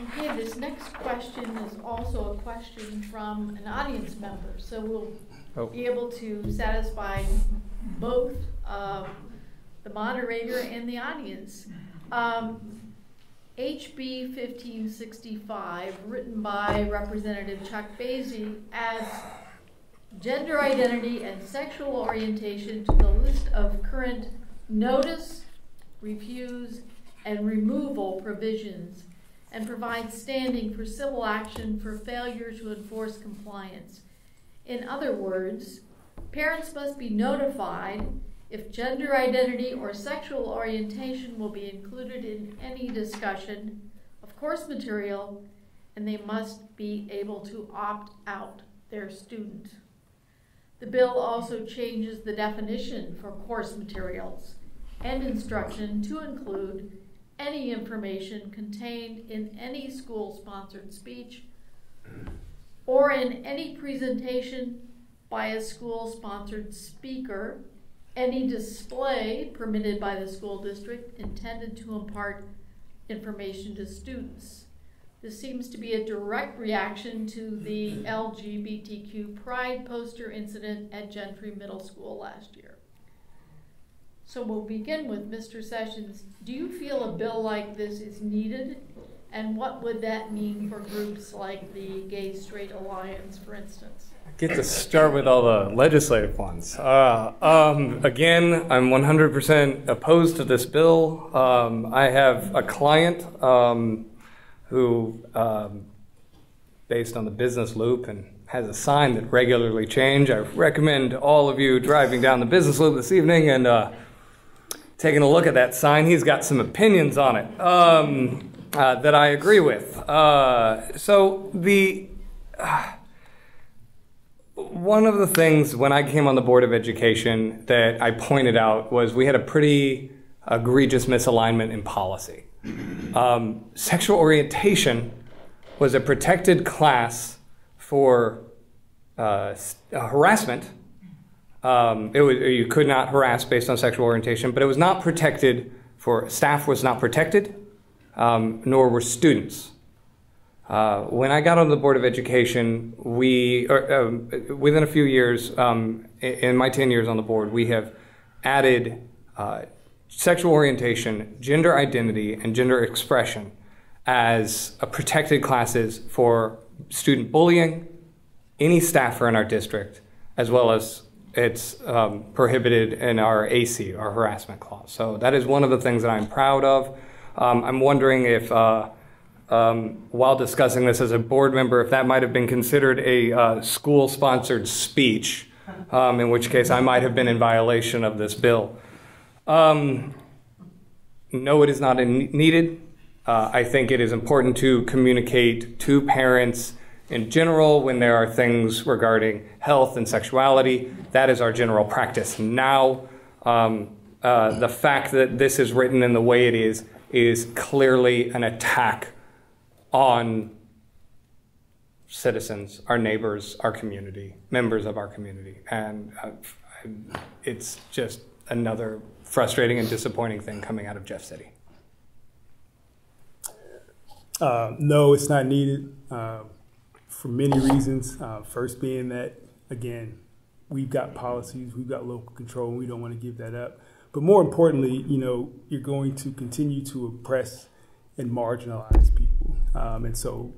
Okay, this next question is also a question from an audience member, so we'll Oh. be able to satisfy both uh, the moderator and the audience. Um, HB 1565, written by Representative Chuck Basye, adds gender identity and sexual orientation to the list of current notice, refuse, and removal provisions and provides standing for civil action for failure to enforce compliance. In other words, parents must be notified if gender identity or sexual orientation will be included in any discussion of course material, and they must be able to opt out their student. The bill also changes the definition for course materials and instruction to include any information contained in any school-sponsored speech or in any presentation by a school-sponsored speaker, any display permitted by the school district intended to impart information to students. This seems to be a direct reaction to the LGBTQ pride poster incident at Gentry Middle School last year. So we'll begin with Mr. Sessions. Do you feel a bill like this is needed? And what would that mean for groups like the Gay Straight Alliance, for instance? get to start with all the legislative ones. Uh, um, again, I'm 100% opposed to this bill. Um, I have a client um, who, um, based on the business loop, and has a sign that regularly change. I recommend all of you driving down the business loop this evening and uh, taking a look at that sign. He's got some opinions on it um, uh, that I agree with. Uh, so the one of the things when I came on the Board of Education that I pointed out was we had a pretty egregious misalignment in policy. Um, sexual orientation was a protected class for uh, uh, harassment. Um, it was, you could not harass based on sexual orientation, but it was not protected for staff was not protected, um, nor were students. Uh, when I got on the Board of Education, we, or, um, within a few years, um, in my 10 years on the board, we have added uh, sexual orientation, gender identity, and gender expression as protected classes for student bullying, any staffer in our district, as well as it's um, prohibited in our AC, our harassment clause. So that is one of the things that I'm proud of. Um, I'm wondering if uh, um, while discussing this as a board member, if that might have been considered a uh, school sponsored speech, um, in which case I might have been in violation of this bill. Um, no, it is not needed. Uh, I think it is important to communicate to parents in general when there are things regarding health and sexuality. That is our general practice now. Um, uh, the fact that this is written in the way it is is clearly an attack on citizens, our neighbors, our community, members of our community. And uh, it's just another frustrating and disappointing thing coming out of Jeff City. Uh, no, it's not needed uh, for many reasons. Uh, first, being that, again, we've got policies, we've got local control, and we don't want to give that up. But more importantly, you know, you're going to continue to oppress and marginalize people. Um, and so,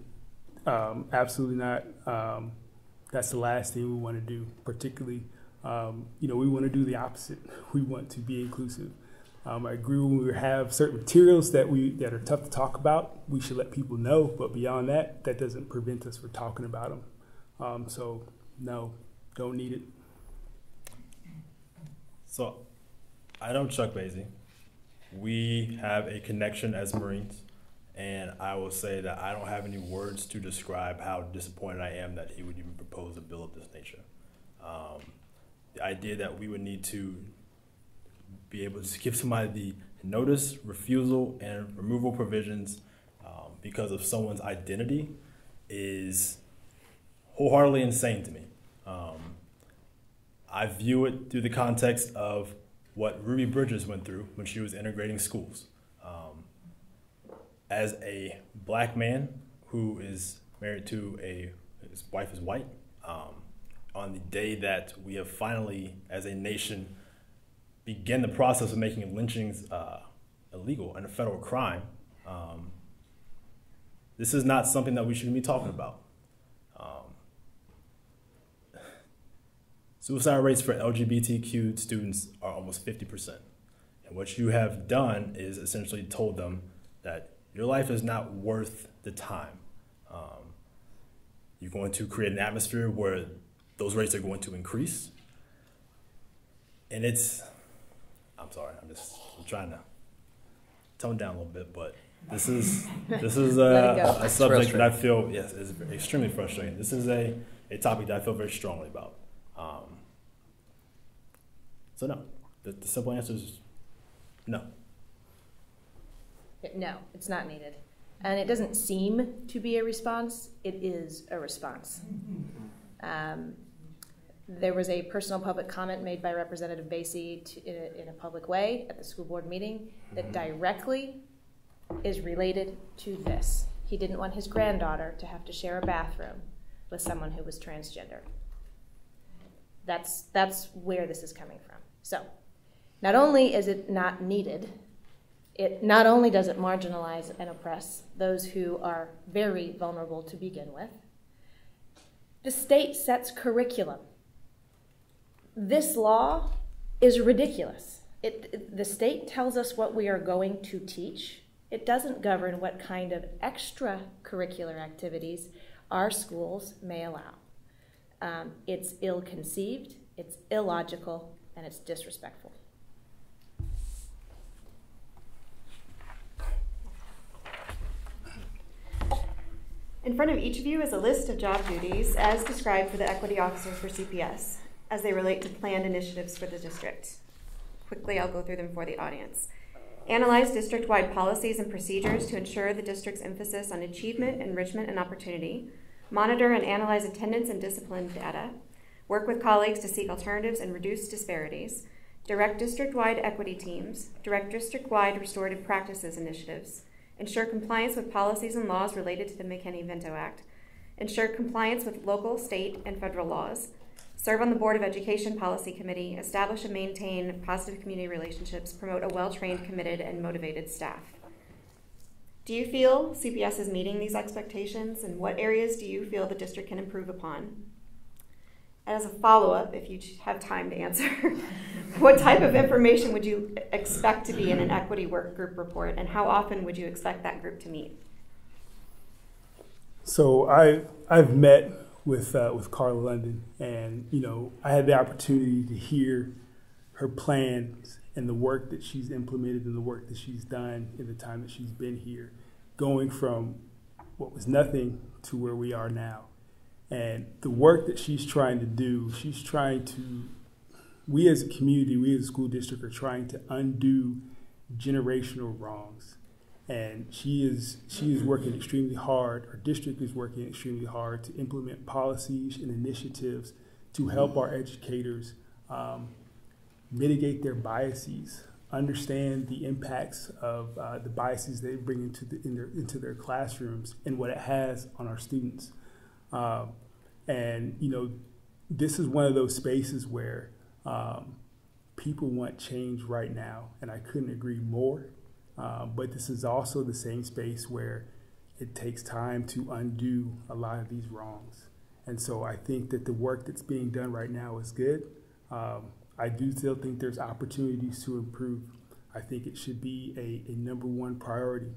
um, absolutely not. Um, that's the last thing we want to do, particularly. Um, you know, we want to do the opposite. <laughs> We want to be inclusive. Um, I agree when we have certain materials that we that are tough to talk about, we should let people know. But beyond that, that doesn't prevent us from talking about them. Um, so no, don't need it. So, I know Chuck Basye. We have a connection as Marines, and I will say that I don't have any words to describe how disappointed I am that he would even propose a bill of this nature. Um, the idea that we would need to be able to give somebody the notice, refusal, and removal provisions um, because of someone's identity is wholeheartedly insane to me. Um, I view it through the context of what Ruby Bridges went through when she was integrating schools. Um, as a black man who is married to a his wife is white, um, on the day that we have finally, as a nation, begin the process of making lynchings uh, illegal and a federal crime, um, this is not something that we should be talking about. Suicide rates for LGBTQ students are almost 50%. And what you have done is essentially told them that your life is not worth the time. Um, you're going to create an atmosphere where those rates are going to increase. And it's, I'm sorry, I'm just I'm trying to tone down a little bit, but this is this is a, <laughs> a subject that I feel yes is extremely frustrating. This is a, a topic that I feel very strongly about. Um, so no, the, the simple answer is no. No, it's not needed. And it doesn't seem to be a response, it is a response. Um, there was a personal public comment made by Representative Basye to, in, a, in a public way at the school board meeting that directly is related to this. He didn't want his granddaughter to have to share a bathroom with someone who was transgender. That's, that's where this is coming from. So, not only is it not needed, it not only does it marginalize and oppress those who are very vulnerable to begin with, the state sets curriculum. This law is ridiculous. It, it- the state tells us what we are going to teach. It doesn't govern what kind of extracurricular activities our schools may allow. Um, it's ill conceived, it's illogical, and it's disrespectful. In front of each of you is a list of job duties as described for the equity officer for CPS as they relate to planned initiatives for the district. Quickly, I'll go through them for the audience. Analyze district wide policies and procedures to ensure the district's emphasis on achievement, enrichment, and opportunity. Monitor and analyze attendance and discipline data. Work with colleagues to seek alternatives and reduce disparities. Direct district wide equity teams. Direct district wide restorative practices initiatives. Ensure compliance with policies and laws related to the McKinney-Vento Act. Ensure compliance with local, state, and federal laws. Serve on the Board of Education Policy Committee. Establish and maintain positive community relationships. Promote a well-trained, committed, and motivated staff. Do you feel CPS is meeting these expectations, and what areas do you feel the district can improve upon? As a follow-up, if you have time to answer, <laughs> what type of information would you expect to be in an equity work group report, and how often would you expect that group to meet? So I I've met with uh, with Carla London, and you know I had the opportunity to hear her plans and the work that she's implemented and the work that she's done in the time that she's been here, going from what was nothing to where we are now, and the work that she's trying to do, she's trying to. We as a community, we as a school district, are trying to undo generational wrongs and she is she is working extremely hard. Our district is working extremely hard to implement policies and initiatives to help our educators um, mitigate their biases, understand the impacts of uh, the biases they bring into, the, in their, into their classrooms and what it has on our students. Um, and, you know, this is one of those spaces where um, people want change right now, and I couldn't agree more. Um, but this is also the same space where it takes time to undo a lot of these wrongs. And so I think that the work that's being done right now is good. Um, I do still think there's opportunities to improve. I think it should be a, a number one priority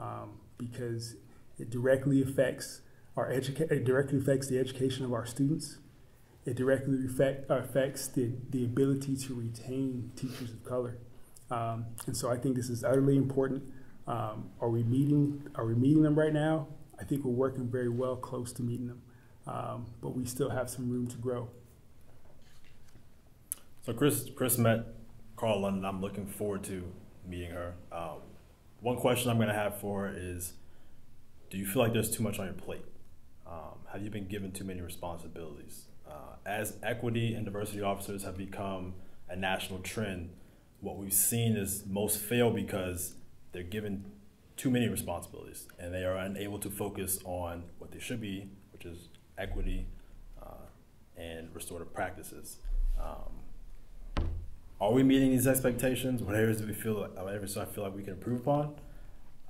um, because it directly affects our educa- it directly affects the education of our students. It directly affect, affects the, the ability to retain teachers of color. Um, and so I think this is utterly important. Um, are we meeting? Are we meeting them right now? I think we're working very well, close to meeting them, um, but we still have some room to grow. So Chris, Chris met Carl London. I'm looking forward to meeting her. Um, one question I'm going to have for her is, do you feel like there's too much on your plate? Um, have you been given too many responsibilities? Uh, as equity and diversity officers have become a national trend, what we've seen is most fail because they're given too many responsibilities and they are unable to focus on what they should be, which is equity uh, and restorative practices. Um, are we meeting these expectations? What areas do we feel, like, what areas do I feel like we can improve upon?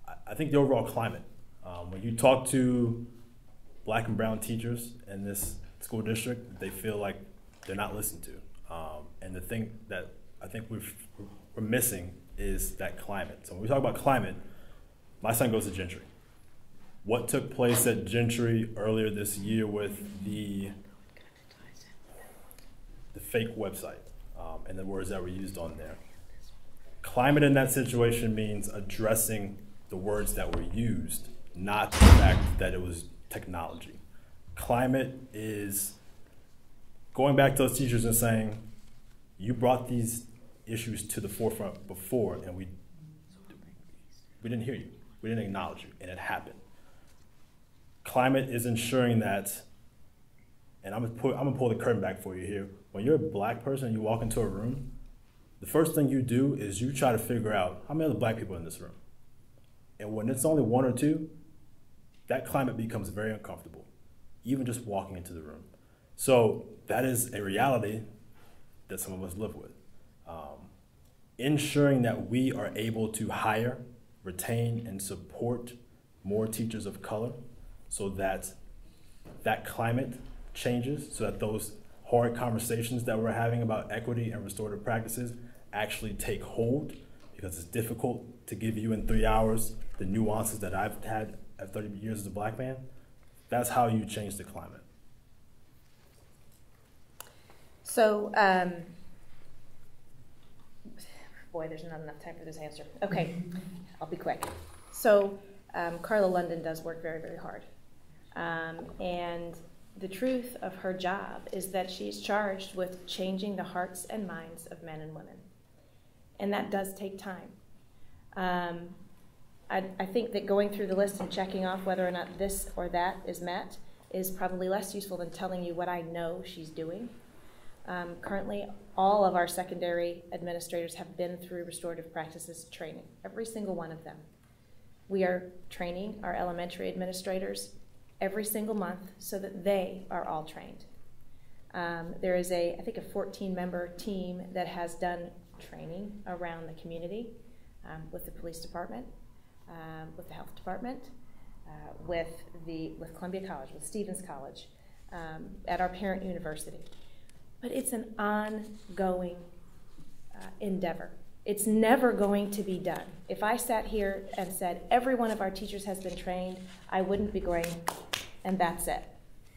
I, I think the overall climate. Um, when you talk to black and brown teachers in this school district, they feel like they're not listened to. Um, and the thing that I think we are missing is that climate. So when we talk about climate, my son goes to Gentry. What took place at Gentry earlier this year with the the fake website um, and the words that were used on there? Climate in that situation means addressing the words that were used, not the fact that it was technology. Climate is going back to those teachers and saying, you brought these issues to the forefront before, and we we didn't hear you. We didn't acknowledge you, and it happened. Climate is ensuring that, and I'm gonna, put, I'm gonna pull the curtain back for you here. When you're a black person and you walk into a room, the first thing you do is you try to figure out how many other black people in this room. And when it's only one or two, that climate becomes very uncomfortable, even just walking into the room. So that is a reality that some of us live with um, ensuring that we are able to hire, retain, and support more teachers of color so that that climate changes, so that those hard conversations that we're having about equity and restorative practices actually take hold because it's difficult to give you in three hours the nuances that I've had at 30 years as a black man. That's how you change the climate. So, um, boy, there's not enough time for this answer. Okay, I'll be quick. So, um, Carla London does work very, very hard. Um, and the truth of her job is that she's charged with changing the hearts and minds of men and women. And that does take time. Um, I, I think that going through the list and checking off whether or not this or that is met is probably less useful than telling you what I know she's doing. Um, currently, all of our secondary administrators have been through restorative practices training, every single one of them. We are training our elementary administrators every single month so that they are all trained. Um, there is a, I think, a 14 member team that has done training around the community um, with the police department, um, with the health department, uh, with, the, with Columbia College, with Stephens College, um, at our parent university but it's an ongoing uh, endeavor. It's never going to be done. If I sat here and said every one of our teachers has been trained, I wouldn't be going, and that's it,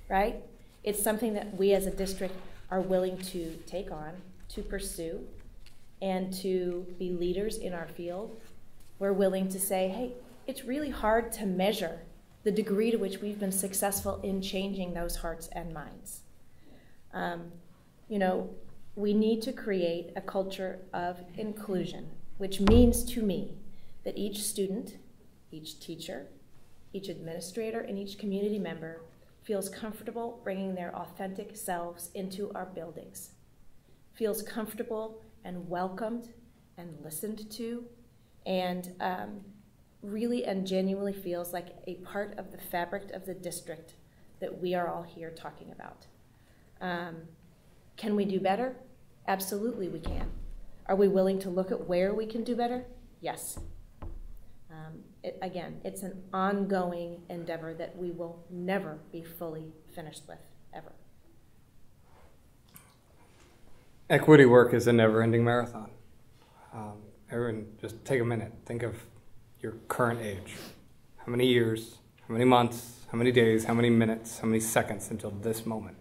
right? It's something that we as a district are willing to take on, to pursue, and to be leaders in our field. We're willing to say, hey, it's really hard to measure the degree to which we've been successful in changing those hearts and minds. Um, you know, we need to create a culture of inclusion, which means to me that each student, each teacher, each administrator, and each community member feels comfortable bringing their authentic selves into our buildings, feels comfortable and welcomed and listened to and um, really and genuinely feels like a part of the fabric of the district that we are all here talking about. Um, can we do better? Absolutely, we can. Are we willing to look at where we can do better? Yes. Um, it, again, it's an ongoing endeavor that we will never be fully finished with, ever. Equity work is a never ending marathon. Um, everyone, just take a minute. Think of your current age. How many years, how many months, how many days, how many minutes, how many seconds until this moment?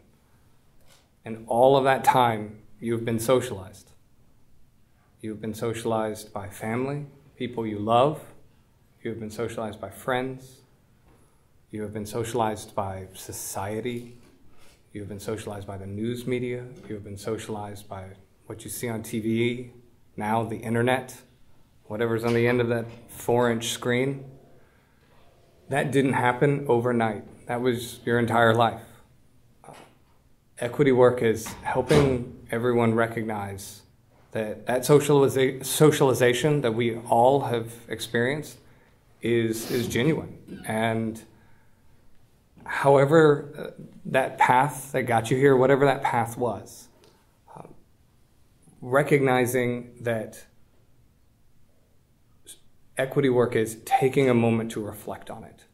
And all of that time, you've been socialized. You've been socialized by family, people you love. You've been socialized by friends. You have been socialized by society. You have been socialized by the news media. You have been socialized by what you see on TV, now the internet, whatever's on the end of that four inch screen. That didn't happen overnight. That was your entire life. Equity work is helping everyone recognize that that socializa- socialization that we all have experienced is, is genuine. And however uh, that path that got you here, whatever that path was, recognizing that equity work is taking a moment to reflect on it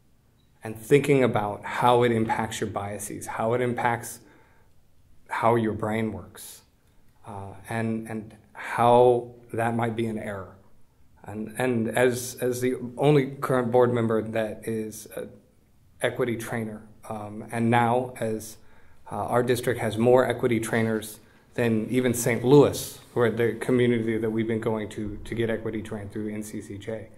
and thinking about how it impacts your biases, how it impacts how your brain works, uh, and, and how that might be an error. And, and as, as the only current board member that is an equity trainer, um, and now as uh, our district has more equity trainers than even St. Louis, where the community that we've been going to to get equity trained through NCCJ.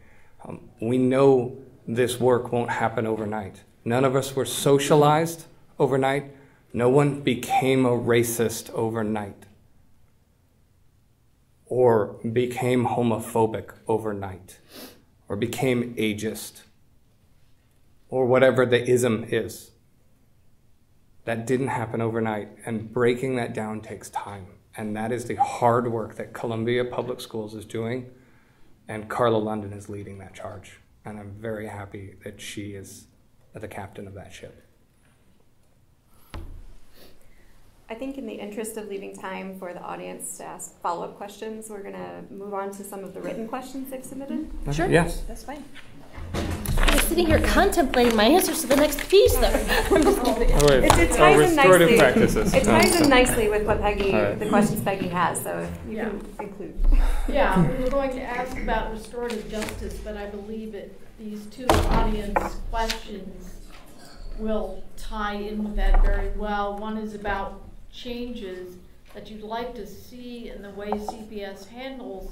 Um, we know this work won't happen overnight. None of us were socialized overnight. No one became a racist overnight or became homophobic overnight or became ageist or whatever the ism is. That didn't happen overnight, and breaking that down takes time. And that is the hard work that Columbia Public Schools is doing, and Carla London is leading that charge. And I'm very happy that she is the captain of that ship. I think in the interest of leaving time for the audience to ask follow-up questions, we're going to move on to some of the written questions they've submitted. Sure. Yes. That's fine. I was sitting here contemplating my answers to the next piece, though. Oh, wait. It, it Oh, ties in nicely. practices. It ties in nicely with what Peggy, All right. the questions Peggy has. So you Yeah. can include. Yeah, we were going to ask about restorative justice, but I believe it, these two audience questions will tie in with that very well. One is about changes that you'd like to see in the way CPS handles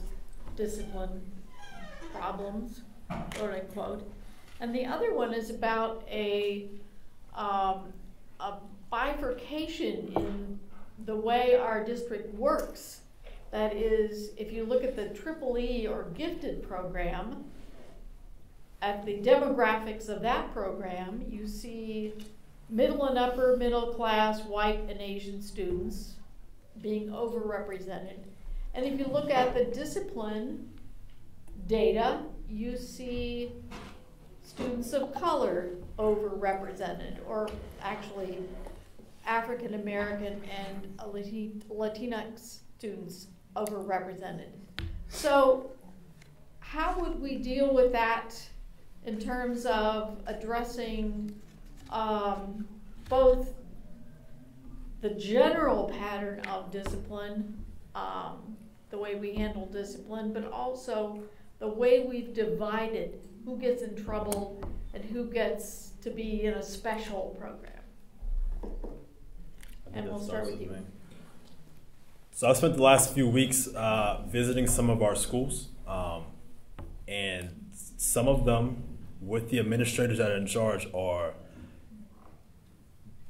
discipline problems, quote unquote. And the other one is about a, um, a bifurcation in the way our district works. That is, if you look at the triple E or gifted program, at the demographics of that program, you see middle and upper middle class white and Asian students being overrepresented. And if you look at the discipline data, you see students of color overrepresented, or actually African American and Lati- Latinx students overrepresented. So, how would we deal with that in terms of addressing um, both the general pattern of discipline, um, the way we handle discipline, but also the way we've divided who gets in trouble and who gets to be in a special program? And we'll start with you. me. So I spent the last few weeks uh, visiting some of our schools, um, and some of them, with the administrators that are in charge, are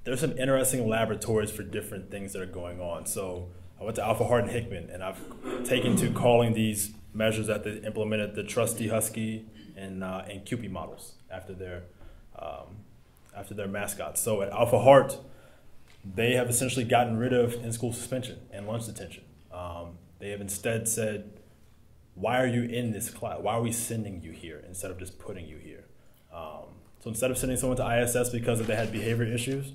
there's some interesting laboratories for different things that are going on. So I went to Alpha Hart and Hickman, and I've taken to calling these measures that they implemented the Trusty Husky and uh, and Cupid models after their um, after their mascots. So at Alpha Hart, they have essentially gotten rid of in-school suspension and lunch detention. Um, They have instead said, why are you in this class? Why are we sending you here instead of just putting you here? Um, so instead of sending someone to ISS because they had behavior issues,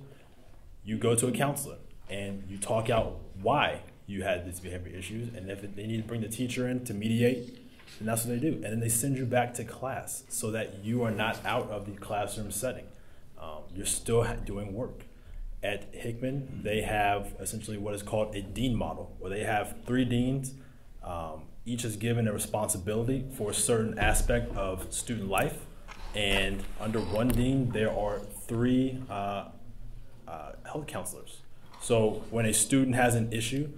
you go to a counselor and you talk out why you had these behavior issues. And if they need to bring the teacher in to mediate, then that's what they do. And then they send you back to class so that you are not out of the classroom setting. Um, you're still doing work. At Hickman, they have essentially what is called a dean model, where they have three deans. Um, each is given a responsibility for a certain aspect of student life. And under one dean, there are three uh, uh, health counselors. So when a student has an issue,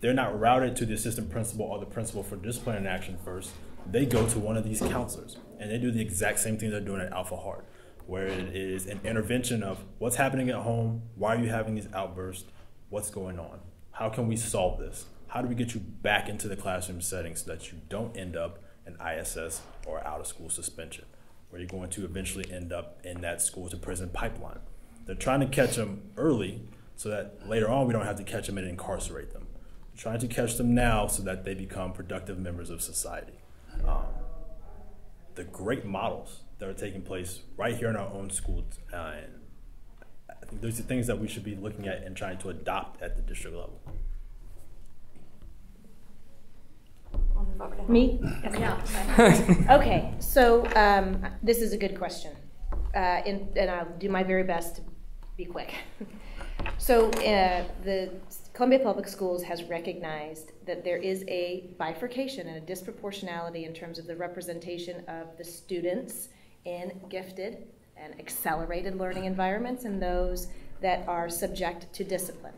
they're not routed to the assistant principal or the principal for disciplinary action first. They go to one of these counselors, and they do the exact same thing they're doing at Alpha Hart, where it is an intervention of what's happening at home, why are you having these outbursts, what's going on, how can we solve this, how do we get you back into the classroom setting so that you don't end up in ISS or out of school suspension, where you're going to eventually end up in that school to prison pipeline. They're trying to catch them early so that later on we don't have to catch them and incarcerate them trying to catch them now so that they become productive members of society. Um, the great models that are taking place right here in our own schools, uh, and I think those are things that we should be looking at and trying to adopt at the district level. Me? Yeah. <laughs> Okay, so um, this is a good question, uh, and, and I'll do my very best to be quick. <laughs> So uh, the Columbia Public Schools has recognized that there is a bifurcation and a disproportionality in terms of the representation of the students in gifted and accelerated learning environments and those that are subject to discipline.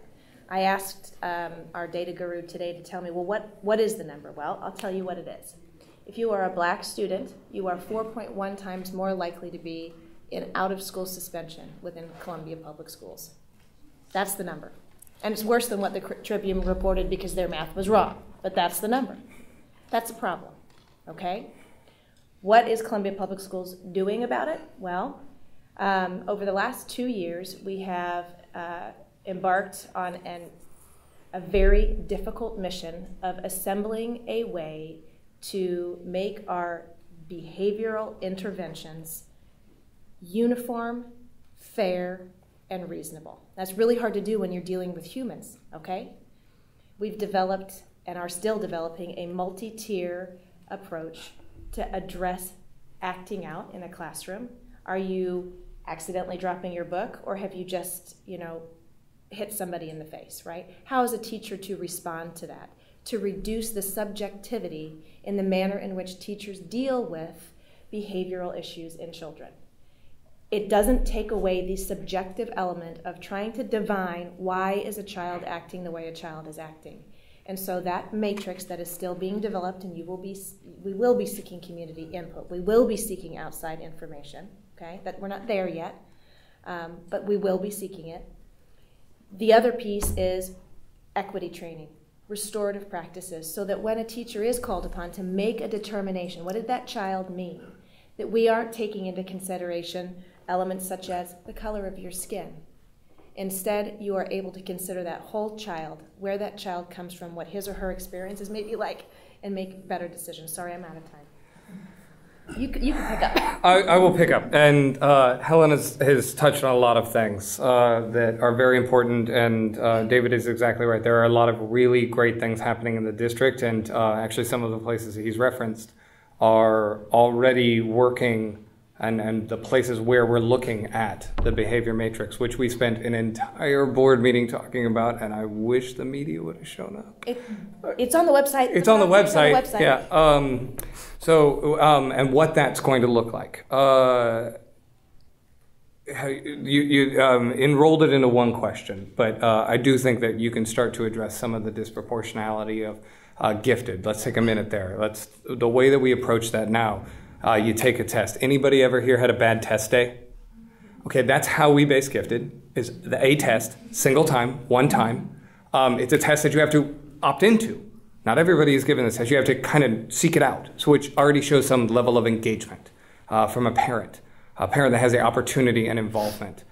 I asked um, our data guru today to tell me, well, what, what is the number? Well, I'll tell you what it is. If you are a black student, you are 4.1 times more likely to be in out of school suspension within Columbia Public Schools. That's the number. And it's worse than what the Tribune reported because their math was wrong. But that's the number. That's a problem. Okay? What is Columbia Public Schools doing about it? Well, um, over the last two years, we have uh, embarked on an, a very difficult mission of assembling a way to make our behavioral interventions uniform, fair, and reasonable. That's really hard to do when you're dealing with humans, okay? We've developed and are still developing a multi tier approach to address acting out in a classroom. Are you accidentally dropping your book or have you just, you know, hit somebody in the face, right? How is a teacher to respond to that? To reduce the subjectivity in the manner in which teachers deal with behavioral issues in children it doesn't take away the subjective element of trying to divine why is a child acting the way a child is acting. And so that matrix that is still being developed, and you will be, we will be seeking community input. We will be seeking outside information. Okay, that we're not there yet, um, but we will be seeking it. The other piece is equity training, restorative practices, so that when a teacher is called upon to make a determination, what did that child mean? That we aren't taking into consideration elements such as the color of your skin. Instead, you are able to consider that whole child, where that child comes from, what his or her experiences may be like, and make better decisions. Sorry, I'm out of time. You, you can pick up. I, I will pick up. And uh, Helen has, has touched on a lot of things uh, that are very important. And uh, David is exactly right. There are a lot of really great things happening in the district. And uh, actually, some of the places he's referenced are already working and, and the places where we're looking at the behavior matrix, which we spent an entire board meeting talking about, and I wish the media would have shown up. It, it's on the website. It's on the website. On the website. Yeah. Um, so, um, and what that's going to look like. Uh, you, you um, enrolled it into one question, but uh, I do think that you can start to address some of the disproportionality of uh, gifted. Let's take a minute there. Let's the way that we approach that now uh, you take a test. Anybody ever here had a bad test day? Okay, that's how we base gifted is the A test, single time, one time. Um, it's a test that you have to opt into. Not everybody is given this test. You have to kind of seek it out, so which already shows some level of engagement uh, from a parent, a parent that has the opportunity and involvement.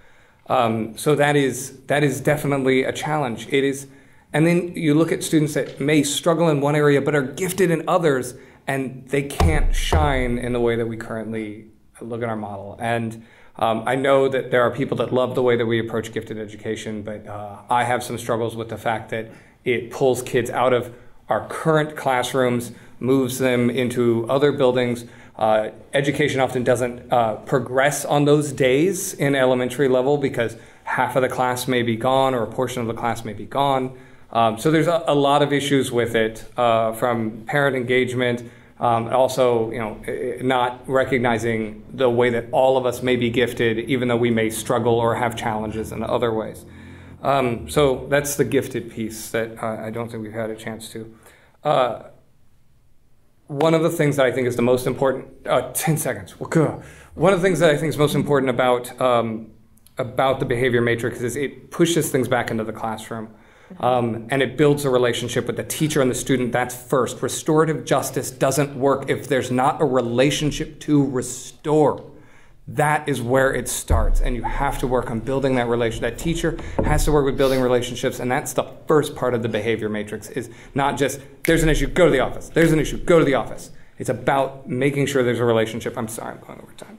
Um, so that is that is definitely a challenge. It is And then you look at students that may struggle in one area but are gifted in others, and they can't shine in the way that we currently look at our model. And um, I know that there are people that love the way that we approach gifted education, but uh, I have some struggles with the fact that it pulls kids out of our current classrooms, moves them into other buildings. Uh, education often doesn't uh, progress on those days in elementary level because half of the class may be gone or a portion of the class may be gone. Um, so there's a, a, lot of issues with it uh, from parent engagement, um, also, you know, not recognizing the way that all of us may be gifted, even though we may struggle or have challenges in other ways. Um, so that's the gifted piece that uh, I don't think we've had a chance to. Uh, one of the things that I think is the most important, uh, <laughs> 10 seconds. One of the things that I think is most important about, um, about the behavior matrix is it pushes things back into the classroom. Um, and it builds a relationship with the teacher and the student. That's first. Restorative justice doesn't work if there's not a relationship to restore. That is where it starts, and you have to work on building that relation. That teacher has to work with building relationships, and that's the first part of the behavior matrix. Is not just there's an issue, go to the office. There's an issue, go to the office. It's about making sure there's a relationship. I'm sorry, I'm going over time.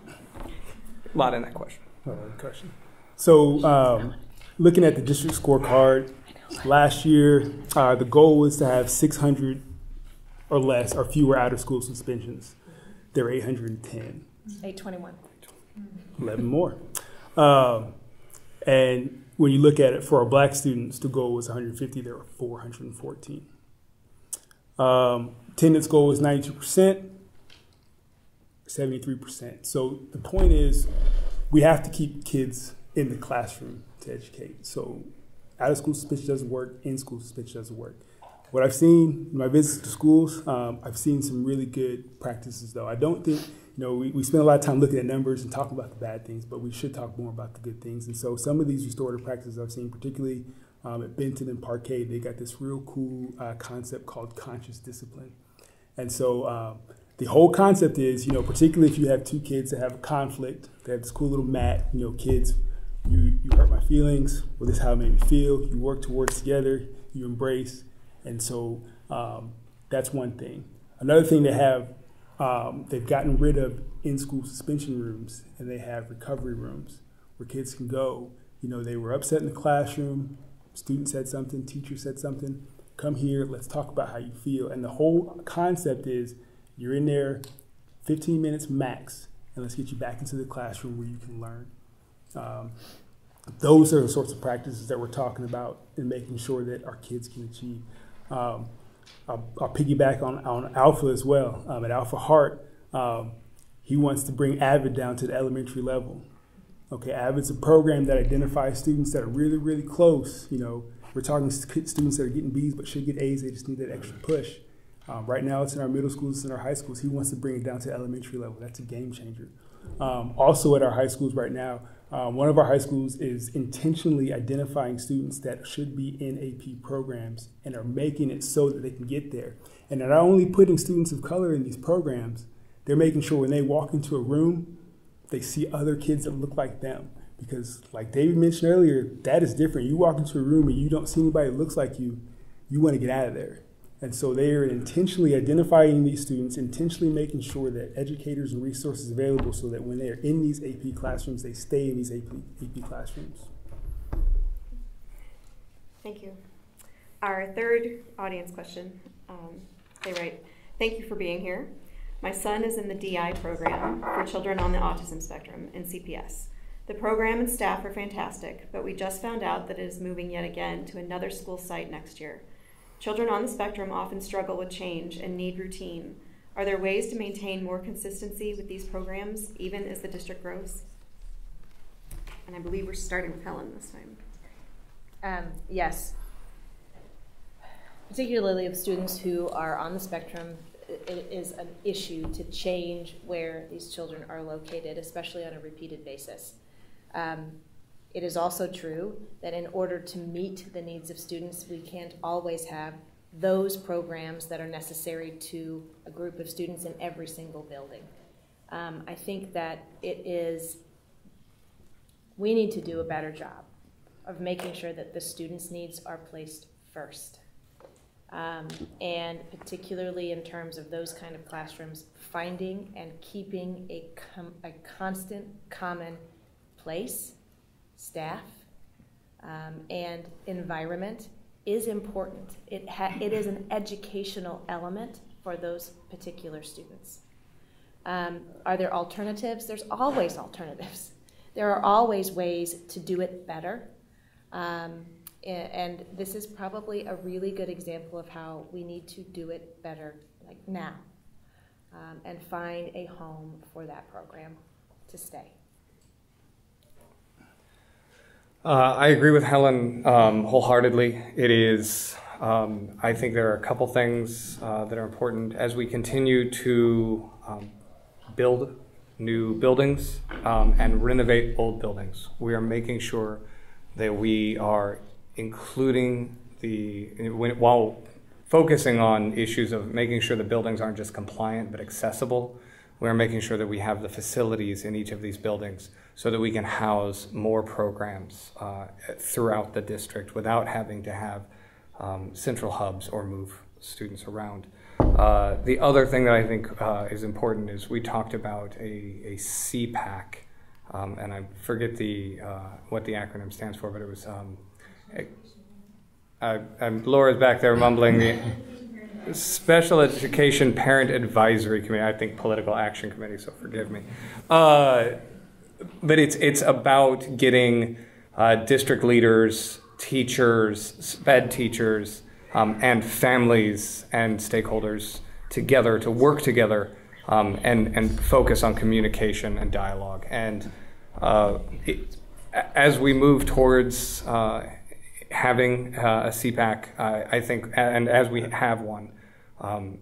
A lot in that question. Oh, question. So, um, looking at the district scorecard, Last year, uh, the goal was to have 600 or less or fewer out of school suspensions. There were 810. 821. 11 more. Um, and when you look at it for our black students, the goal was 150, there were 414. Um, attendance goal was 92%, 73%. So the point is, we have to keep kids in the classroom to educate. So out of school speech doesn't work, in school speech doesn't work. What I've seen in my visits to schools, um, I've seen some really good practices though. I don't think, you know, we, we spend a lot of time looking at numbers and talking about the bad things, but we should talk more about the good things. And so some of these restorative practices I've seen, particularly um, at Benton and Parkade, they got this real cool uh, concept called conscious discipline. And so um, the whole concept is, you know, particularly if you have two kids that have a conflict, they have this cool little mat, you know, kids you, you hurt my feelings, well, this is how it made me feel. You work towards together, you embrace. And so um, that's one thing. Another thing they have, um, they've gotten rid of in school suspension rooms and they have recovery rooms where kids can go. You know, they were upset in the classroom, student said something, teacher said something. Come here, let's talk about how you feel. And the whole concept is you're in there 15 minutes max, and let's get you back into the classroom where you can learn. Um, those are the sorts of practices that we're talking about in making sure that our kids can achieve. Um, I'll, I'll, piggyback on, on Alpha as well. Um, at Alpha Hart, um, he wants to bring AVID down to the elementary level. Okay, AVID's a program that identifies students that are really, really close. You know, we're talking students that are getting B's but should get A's, they just need that extra push. Um, right now, it's in our middle schools, it's in our high schools. He wants to bring it down to elementary level. That's a game changer. Um, also, at our high schools right now, um, one of our high schools is intentionally identifying students that should be in AP programs and are making it so that they can get there. And they're not only putting students of color in these programs, they're making sure when they walk into a room, they see other kids that look like them. Because, like David mentioned earlier, that is different. You walk into a room and you don't see anybody that looks like you, you want to get out of there. And so they are intentionally identifying these students, intentionally making sure that educators and resources available so that when they are in these AP classrooms, they stay in these AP, AP classrooms. Thank you. Our third audience question, um, they write, thank you for being here. My son is in the DI program for children on the autism spectrum in CPS. The program and staff are fantastic, but we just found out that it is moving yet again to another school site next year. Children on the spectrum often struggle with change and need routine. Are there ways to maintain more consistency with these programs, even as the district grows? And I believe we're starting with Helen this time. Um, yes. Particularly of students who are on the spectrum, it is an issue to change where these children are located, especially on a repeated basis. Um, it is also true that in order to meet the needs of students, we can't always have those programs that are necessary to a group of students in every single building. Um, I think that it is, we need to do a better job of making sure that the students' needs are placed first. Um, and particularly in terms of those kind of classrooms, finding and keeping a, com- a constant common place, staff, um, and environment is important. It, it is an educational element for those particular students. Um, are there alternatives? There's always alternatives. There are always ways to do it better. Um, and this is probably a really good example of how we need to do it better, like now, um, and find a home for that program to stay. Uh, I agree with Helen um, wholeheartedly. It is, um, I think there are a couple things uh, that are important as we continue to um, build new buildings um, and renovate old buildings. We are making sure that we are including the, while focusing on issues of making sure the buildings aren't just compliant but accessible, we're making sure that we have the facilities in each of these buildings so that we can house more programs uh, throughout the district without having to have um, central hubs or move students around. Uh, the other thing that I think uh, is important is we talked about a, a SEPAC, um, and I forget the uh, what the acronym stands for, but it was um, I, Laura's back there mumbling the Special Education Parent Advisory Committee. I think Political Action Committee, so forgive me. But it's it's about getting uh, district leaders, teachers, sped teachers, um, and families and stakeholders together to work together um, and and focus on communication and dialogue. And uh, it, as we move towards uh, having uh, a SEPAC, I think, and as we have one, um,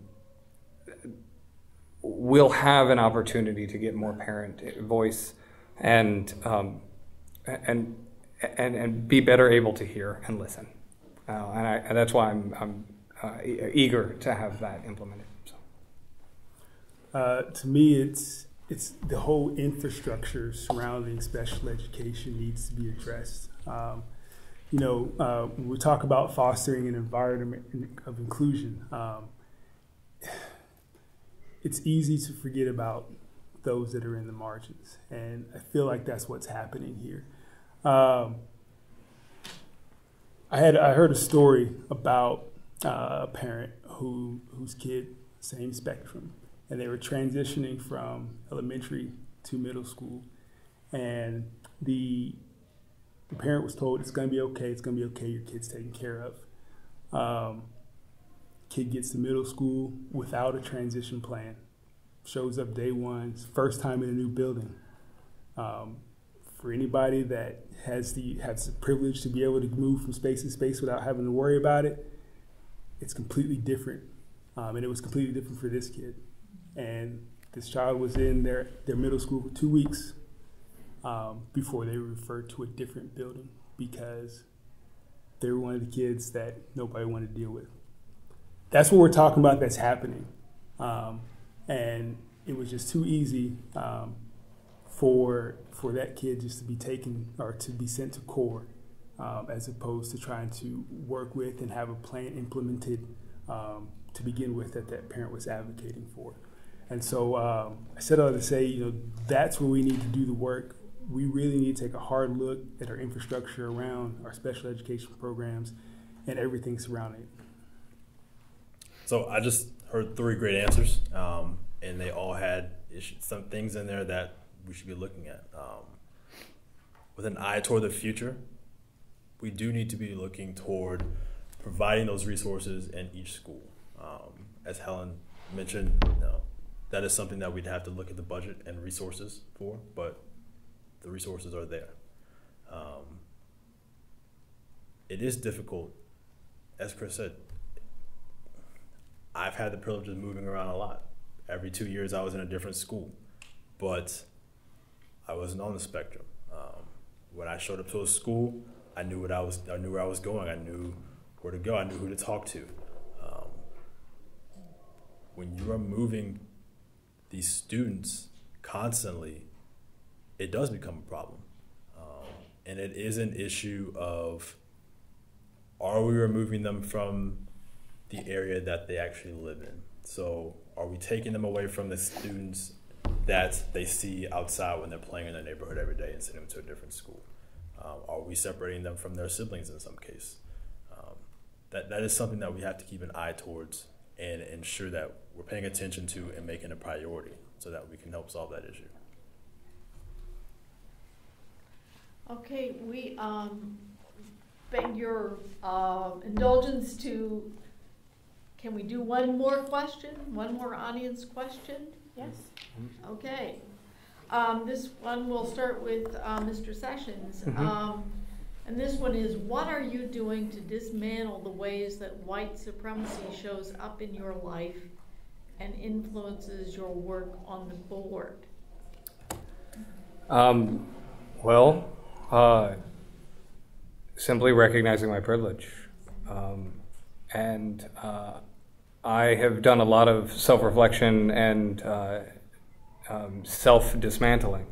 we'll have an opportunity to get more parent voice and um, and and and be better able to hear and listen. Uh, and, I, and, that's why I'm, I'm uh, eager to have that implemented. So. Uh, to me, it's it's the whole infrastructure surrounding special education needs to be addressed. Um, you know, uh, we talk about fostering an environment of inclusion, um, it's easy to forget about those that are in the margins, and I feel like that's what's happening here. Um, I had I heard a story about uh, a parent who whose kid same spectrum, and they were transitioning from elementary to middle school, and the the parent was told it's going to be okay. It's going to be okay. Your kid's taken care of. Um, kid gets to middle school without a transition plan. Shows up day one, first time in a new building. Um, for anybody that has the has the privilege to be able to move from space to space without having to worry about it, it's completely different. Um, and it was completely different for this kid. And this child was in their, their middle school for two weeks um, before they were referred to a different building because they were one of the kids that nobody wanted to deal with. That's what we're talking about that's happening. Um, and it was just too easy um, for, for that kid just to be taken or to be sent to core um, as opposed to trying to work with and have a plan implemented um, to begin with that that parent was advocating for. And so um, I said all to say, you know, that's where we need to do the work we really need to take a hard look at our infrastructure around our special education programs and everything surrounding it. So I just heard three great answers, um, and they all had some things in there that we should be looking at. Um, with an eye toward the future, we do need to be looking toward providing those resources in each school. Um, as Helen mentioned, you know, that is something that we'd have to look at the budget and resources for, but the resources are there. Um, it is difficult, as Chris said. I've had the privilege of moving around a lot. Every two years, I was in a different school, but I wasn't on the spectrum. Um, when I showed up to a school, I knew what I was. I knew where I was going. I knew where to go. I knew who to talk to. Um, when you are moving these students constantly it does become a problem. Um, and it is an issue of are we removing them from the area that they actually live in? So are we taking them away from the students that they see outside when they're playing in their neighborhood every day and sending them to a different school? Um, are we separating them from their siblings in some case? Um, that, that is something that we have to keep an eye towards and ensure that we're paying attention to and making a priority so that we can help solve that issue. Okay, we, um, beg your, uh, indulgence to, can we do one more question? One more audience question? Yes. Okay. Um, this one will start with, uh, Mr. Sessions. Mhm. Um, and this one is, what are you doing to dismantle the ways that white supremacy shows up in your life and influences your work on the board? Um, well, uh, simply recognizing my privilege. Um, and uh, I have done a lot of self reflection and uh, um, self dismantling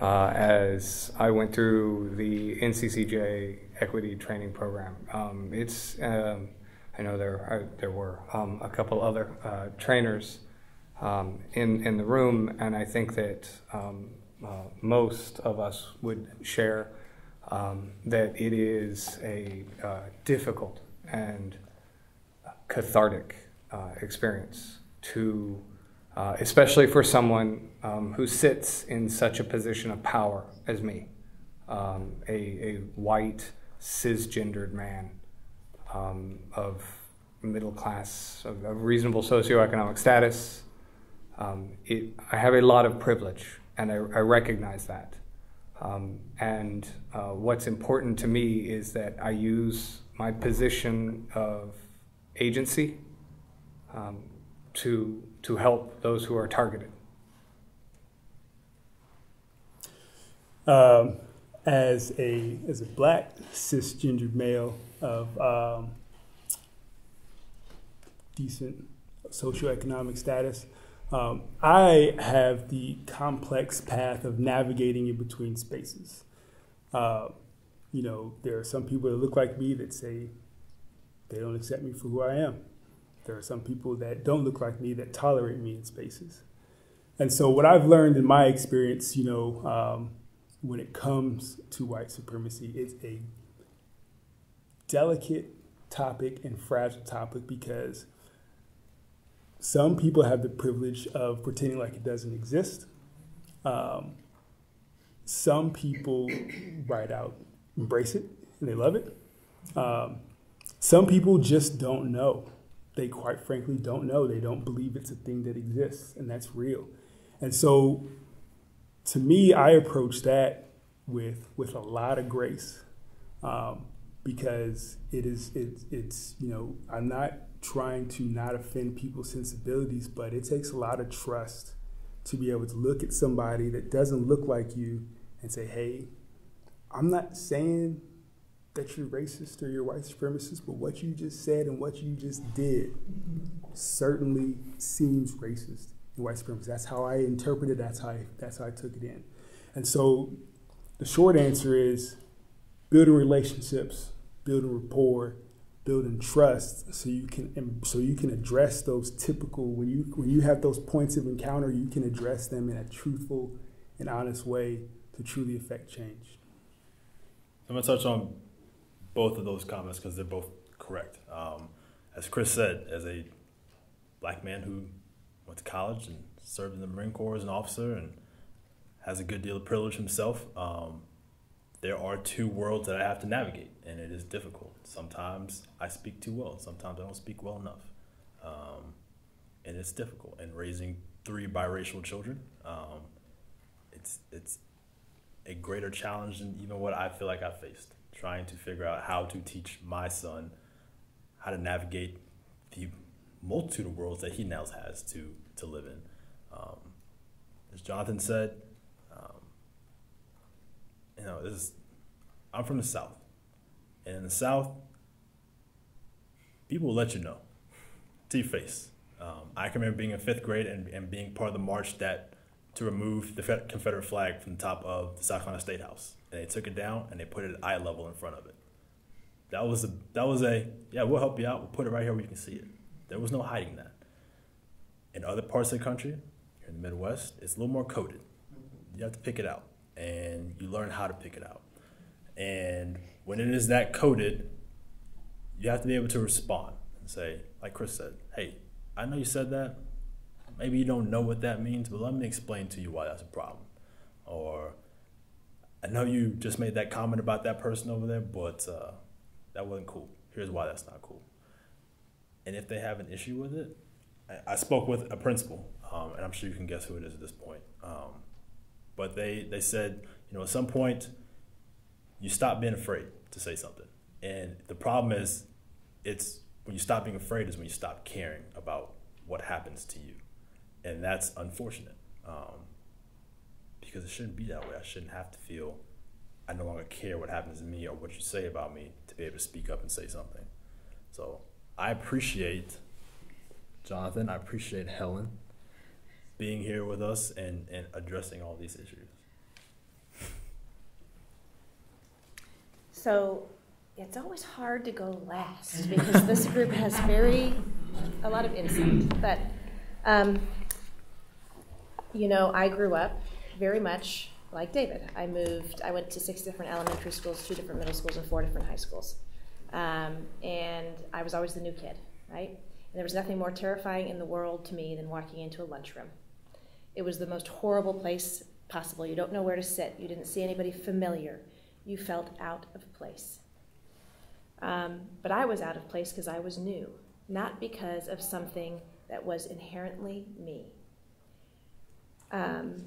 uh, as I went through the NCCJ equity training program. Um, it's, um, I know there, are, there were um, a couple other uh, trainers um, in, in the room, and I think that um, uh, most of us would share that it is a uh, difficult and cathartic uh, experience to, uh, especially for someone um, who sits in such a position of power as me, um, a, a white, cisgendered man um, of middle class, of, of reasonable socioeconomic status. Um, it, I have a lot of privilege, and I, I recognize that. Um, and uh, what's important to me is that I use my position of agency um, to, to help those who are targeted. Um, as a as a black cisgendered male of um, decent socioeconomic status, um, I have the complex path of navigating in between spaces. Uh, you know, there are some people that look like me that say they don't accept me for who I am. There are some people that don't look like me that tolerate me in spaces. And so, what I've learned in my experience, you know, um, when it comes to white supremacy, it's a delicate topic and fragile topic because some people have the privilege of pretending like it doesn't exist. Um, some people right out embrace it and they love it. Um, some people just don't know. They quite frankly don't know. They don't believe it's a thing that exists and that's real. And so to me, I approach that with with a lot of grace um, because it is it's it's you know I'm not trying to not offend people's sensibilities, but it takes a lot of trust to be able to look at somebody that doesn't look like you and say, hey, I'm not saying that you're racist or you're white supremacist, but what you just said and what you just did certainly seems racist and white supremacist. That's how I interpreted. That's how I, that's how I took it in. And so, the short answer is building relationships, building rapport, building trust, so you can so you can address those typical when you when you have those points of encounter, you can address them in a truthful and honest way to truly affect change. I'm gonna touch on both of those comments because they're both correct. Um, as Chris said, as a black man who went to college and served in the Marine Corps as an officer and has a good deal of privilege himself, um, there are two worlds that I have to navigate, and it is difficult. Sometimes I speak too well, sometimes I don't speak well enough. Um, and it's difficult. And raising three biracial children, um, it's, it's a greater challenge than even what I feel like I've faced. Trying to figure out how to teach my son how to navigate the multitude of worlds that he now has to, to live in. Um, as Jonathan said, um, you know, this is, I'm from the South. And in the South, people will let you know to your face. Um, I can remember being in fifth grade and, and being part of the march that to remove the Confederate flag from the top of the South Carolina State House. And they took it down and they put it at eye level in front of it. that was a that was a yeah we'll help you out. We'll put it right here where you can see it. There was no hiding that. In other parts of the country here in the midwest it's a little more coded. You have to pick it out and you learn how to pick it out. And when it is that coded you have to be able to respond and say like chris said hey i know you said that. Maybe you don't know what that means but let me explain to you why that's a problem. Or i know you just made that comment about that person over there but uh, that wasn't cool. Here's why that's not cool. And if they have an issue with it, I, I spoke with a principal, um, and I'm sure you can guess who it is at this point. Um, but they, they said, you know, at some point, you stop being afraid to say something. And the problem is, it's when you stop being afraid is when you stop caring about what happens to you. And that's unfortunate um, because it shouldn't be that way. I shouldn't have to feel I no longer care what happens to me or what you say about me to be able to speak up and say something. So I appreciate Jonathan, I appreciate Helen being here with us and, and addressing all these issues. So it's always hard to go last because this group has very, a lot of insight. But, um, you know, I grew up very much like David. I moved, I went to six different elementary schools, two different middle schools, and four different high schools. Um, and I was always the new kid, right? And there was nothing more terrifying in the world to me than walking into a lunchroom. It was the most horrible place possible. You don't know where to sit, you didn't see anybody familiar, you felt out of place. Um, but I was out of place because I was new, not because of something that was inherently me. Um,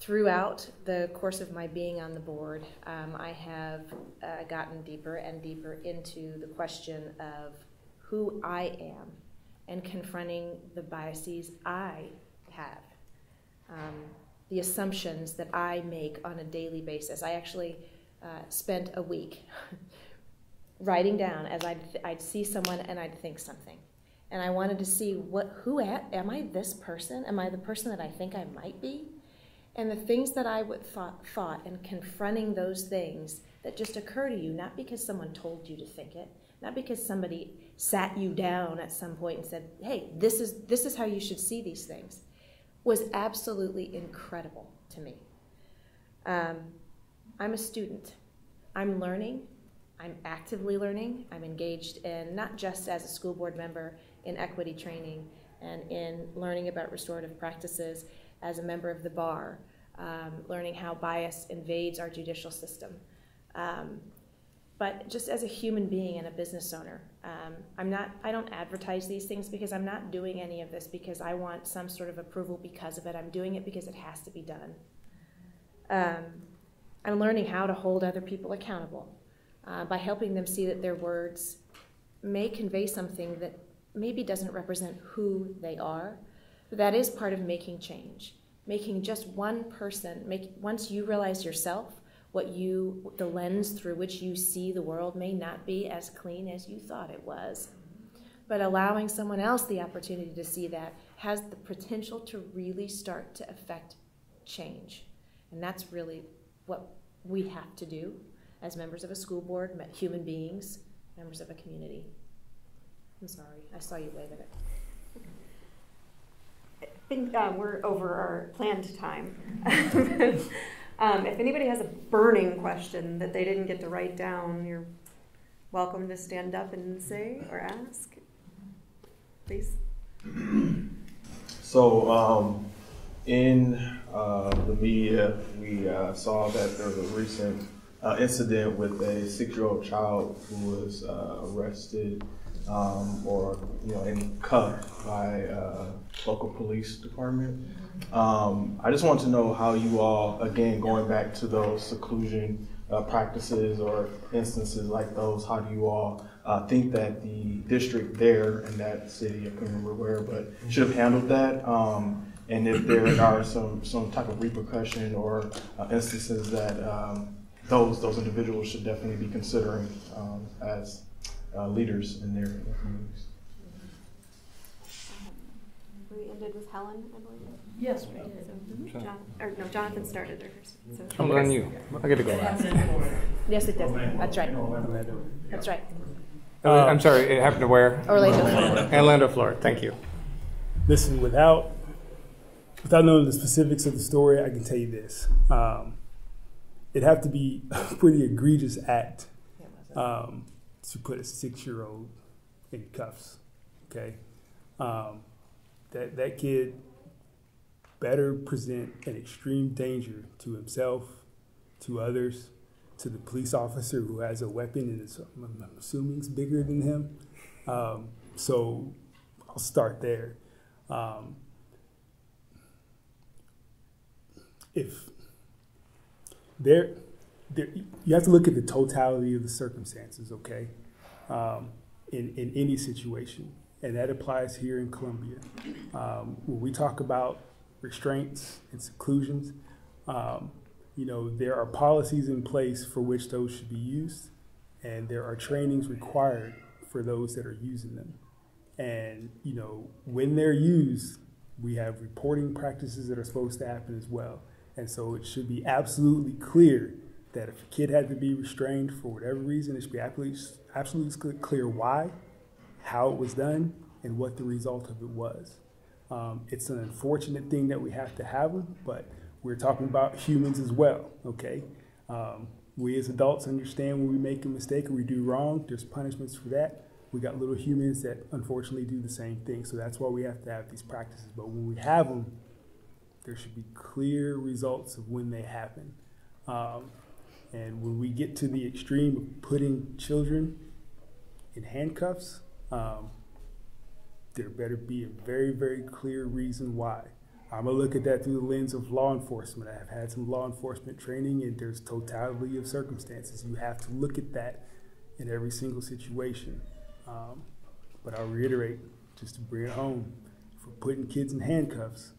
throughout the course of my being on the board, um, I have uh, gotten deeper and deeper into the question of who I am and confronting the biases I have, um, the assumptions that I make on a daily basis. I actually uh, spent a week <laughs> writing down as I'd, I'd see someone and I'd think something. And I wanted to see what, who am I this person? Am I the person that I think I might be? And the things that I would thought, thought and confronting those things that just occur to you, not because someone told you to think it, not because somebody sat you down at some point and said, "Hey, this is this is how you should see these things," was absolutely incredible to me. Um, I'm a student. I'm learning. I'm actively learning. I'm engaged in not just as a school board member in equity training and in learning about restorative practices as a member of the bar, um, learning how bias invades our judicial system. Um, but just as a human being and a business owner, um, I'm not, I don't advertise these things because I'm not doing any of this because I want some sort of approval because of it. I'm doing it because it has to be done. Um, I'm learning how to hold other people accountable uh, by helping them see that their words may convey something that maybe doesn't represent who they are, but that is part of making change. Making just one person, make, once you realize yourself, what you, the lens through which you see the world may not be as clean as you thought it was. But allowing someone else the opportunity to see that has the potential to really start to affect change. And that's really what we have to do as members of a school board, human beings, members of a community. I'm sorry, I saw you wave it think uh, we're over our planned time. <laughs> um, if anybody has a burning question that they didn't get to write down, you're welcome to stand up and say or ask. Please. So, um, in uh, the media, we uh, saw that there was a recent uh, incident with a six-year-old child who was uh, arrested um, or you know, and cut by uh, local police department. Um, I just want to know how you all, again, going back to those seclusion uh, practices or instances like those, how do you all uh, think that the district there in that city, I can't remember where, but should have handled that? Um, and if there are some, some type of repercussion or uh, instances that um, those those individuals should definitely be considering um, as uh, leaders in their, in their communities. we ended with Helen, I believe. Yes, we did. So, John, or no, Jonathan started her. So I'm on you. I get to go last. Yes, it does. That's right. That's right. Uh, I'm sorry, it happened to where? Orlando, Florida. Orlando, Florida. Thank you. Listen, without without knowing the specifics of the story, I can tell you this: um, it'd have to be <laughs> a pretty egregious act um, to put a six-year-old in cuffs. Okay, um, that that kid better present an extreme danger to himself, to others, to the police officer who has a weapon and is, I'm assuming, is bigger than him. Um, so I'll start there. Um, if there, there, you have to look at the totality of the circumstances, okay, um, in, in any situation. And that applies here in Columbia. Um, when we talk about restraints and seclusions, um, you know, there are policies in place for which those should be used, and there are trainings required for those that are using them. And, you know, when they're used, we have reporting practices that are supposed to happen as well. And so it should be absolutely clear that if a kid had to be restrained for whatever reason, it should be absolutely, absolutely clear why, how it was done, and what the result of it was. Um, it's an unfortunate thing that we have to have them, but we're talking about humans as well, okay? Um, we as adults understand when we make a mistake or we do wrong, there's punishments for that. We got little humans that unfortunately do the same thing, so that's why we have to have these practices. But when we have them, there should be clear results of when they happen. Um, and when we get to the extreme of putting children in handcuffs, um, there better be a very, very clear reason why. I'm gonna look at that through the lens of law enforcement. I have had some law enforcement training, and there's totality of circumstances. You have to look at that in every single situation. Um, but I'll reiterate, just to bring it home, for putting kids in handcuffs,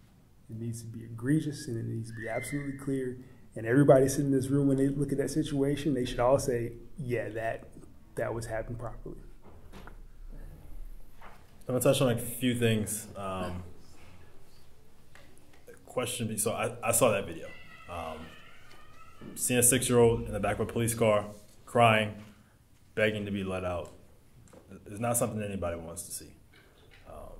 it needs to be egregious and it needs to be absolutely clear. And everybody sitting in this room, when they look at that situation, they should all say, "Yeah, that that was happened properly." I'm gonna touch on a few things. Um, question. So I, I saw that video. Um, seeing a six-year-old in the back of a police car crying, begging to be let out, is not something anybody wants to see. Um,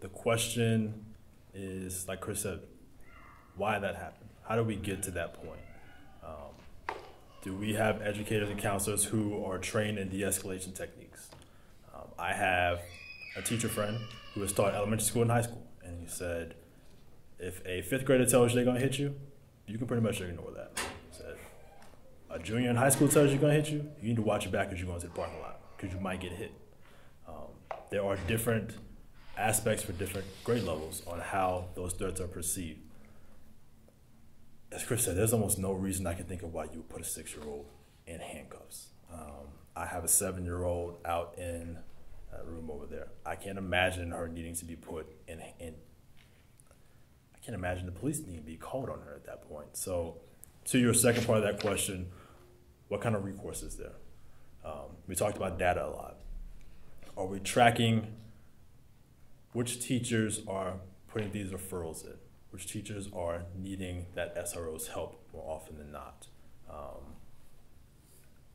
the question is, like Chris said, why that happened? How do we get to that point? Um, do we have educators and counselors who are trained in de-escalation techniques? Um, I have a teacher friend who has taught elementary school and high school, and he said, if a fifth grader tells you they're gonna hit you, you can pretty much ignore that. He said, a junior in high school tells you they're gonna hit you, you need to watch your back as you're going to the parking lot because you might get hit. Um, there are different aspects for different grade levels on how those threats are perceived. As Chris said, there's almost no reason I can think of why you would put a six-year-old in handcuffs. Um, I have a seven-year-old out in that room over there. I can't imagine her needing to be put in, in I can't imagine the police needing to be called on her at that point. So, to your second part of that question, what kind of recourse is there? Um, we talked about data a lot. Are we tracking which teachers are putting these referrals in? Which teachers are needing that SRO's help more often than not? Um,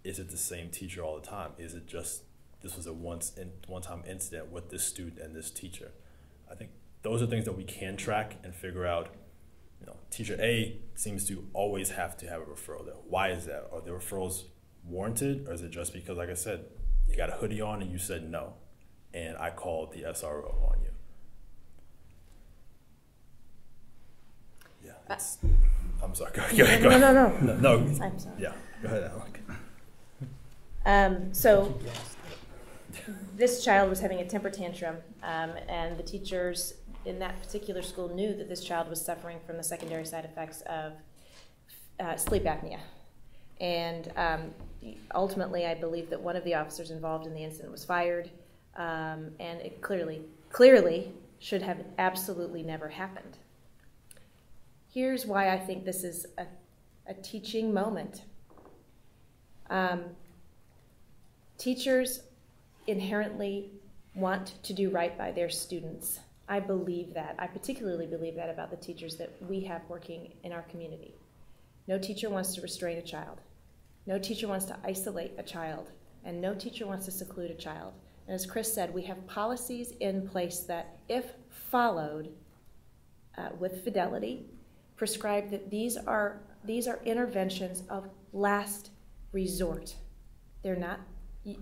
is it the same teacher all the time? Is it just this was a once in, one-time incident with this student and this teacher? I think those are things that we can track and figure out. You know, teacher A seems to always have to have a referral there. Why is that? Are the referrals warranted, or is it just because, like I said, you got a hoodie on and you said no, and I called the SRO on you? I'm sorry. Go, go ahead. Go No, ahead. no, no. No, no. I'm sorry. Yeah, go ahead. Alec. Um, so this child was having a temper tantrum, um, and the teachers in that particular school knew that this child was suffering from the secondary side effects of uh, sleep apnea. And um, ultimately, I believe that one of the officers involved in the incident was fired, um, and it clearly, clearly should have absolutely never happened. Here's why I think this is a, a teaching moment. Um, teachers inherently want to do right by their students. I believe that. I particularly believe that about the teachers that we have working in our community. No teacher wants to restrain a child. No teacher wants to isolate a child. And no teacher wants to seclude a child. And as Chris said, we have policies in place that, if followed uh, with fidelity, prescribe that these are, these are interventions of last resort. They're not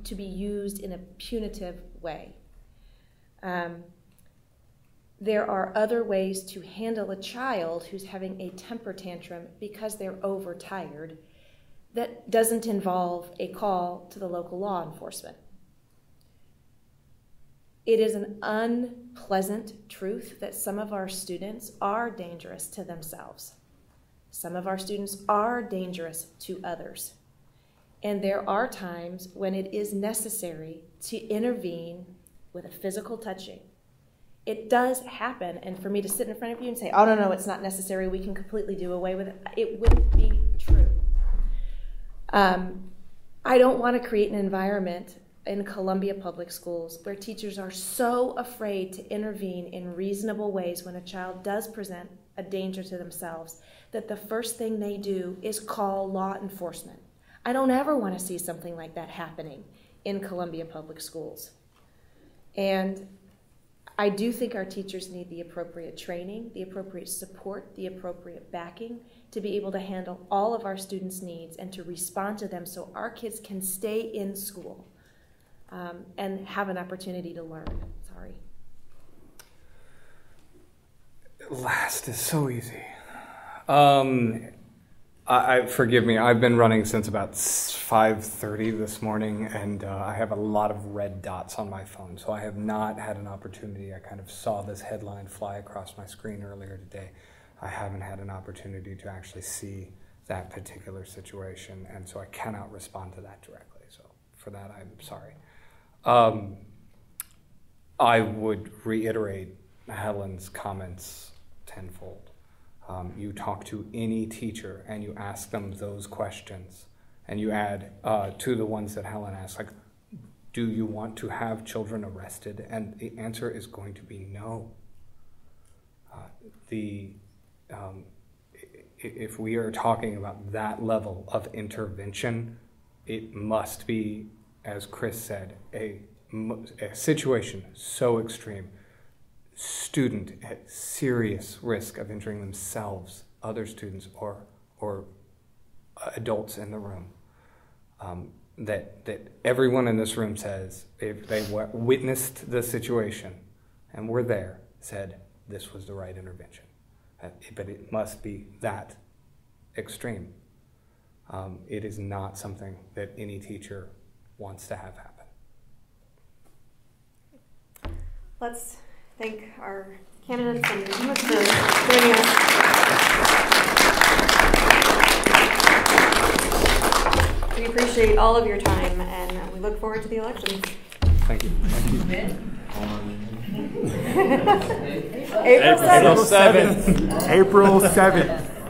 to be used in a punitive way. Um, there are other ways to handle a child who's having a temper tantrum because they're overtired that doesn't involve a call to the local law enforcement. It is an unpleasant truth that some of our students are dangerous to themselves. Some of our students are dangerous to others. And there are times when it is necessary to intervene with a physical touching. It does happen, and for me to sit in front of you and say, oh, no, no, it's not necessary, we can completely do away with it, it wouldn't be true. Um, I don't want to create an environment in Columbia Public Schools where teachers are so afraid to intervene in reasonable ways when a child does present a danger to themselves that the first thing they do is call law enforcement. I don't ever want to see something like that happening in Columbia Public Schools. And I do think our teachers need the appropriate training, the appropriate support, the appropriate backing to be able to handle all of our students' needs and to respond to them so our kids can stay in school um, and have an opportunity to learn. Sorry. Last is so easy. Um, I, I, forgive me. I've been running since about 5:30 this morning, and uh, I have a lot of red dots on my phone. So I have not had an opportunity. I kind of saw this headline fly across my screen earlier today. I haven't had an opportunity to actually see that particular situation, and so I cannot respond to that directly. So for that, I'm sorry. Um, I would reiterate Helen's comments tenfold. Um, you talk to any teacher and you ask them those questions, and you add uh, to the ones that Helen asked, like, do you want to have children arrested? And the answer is going to be no. Uh, the um, if we are talking about that level of intervention, it must be as Chris said, a, a situation so extreme, student at serious risk of injuring themselves, other students, or, or adults in the room. Um, that, that everyone in this room says, if they witnessed the situation and were there, said this was the right intervention. Uh, but it must be that extreme. Um, it is not something that any teacher wants to have happen. Let's thank our candidates and for joining us. We appreciate all of your time and we look forward to the elections. Thank you. Thank you. April 7th. April 7th. April 7th.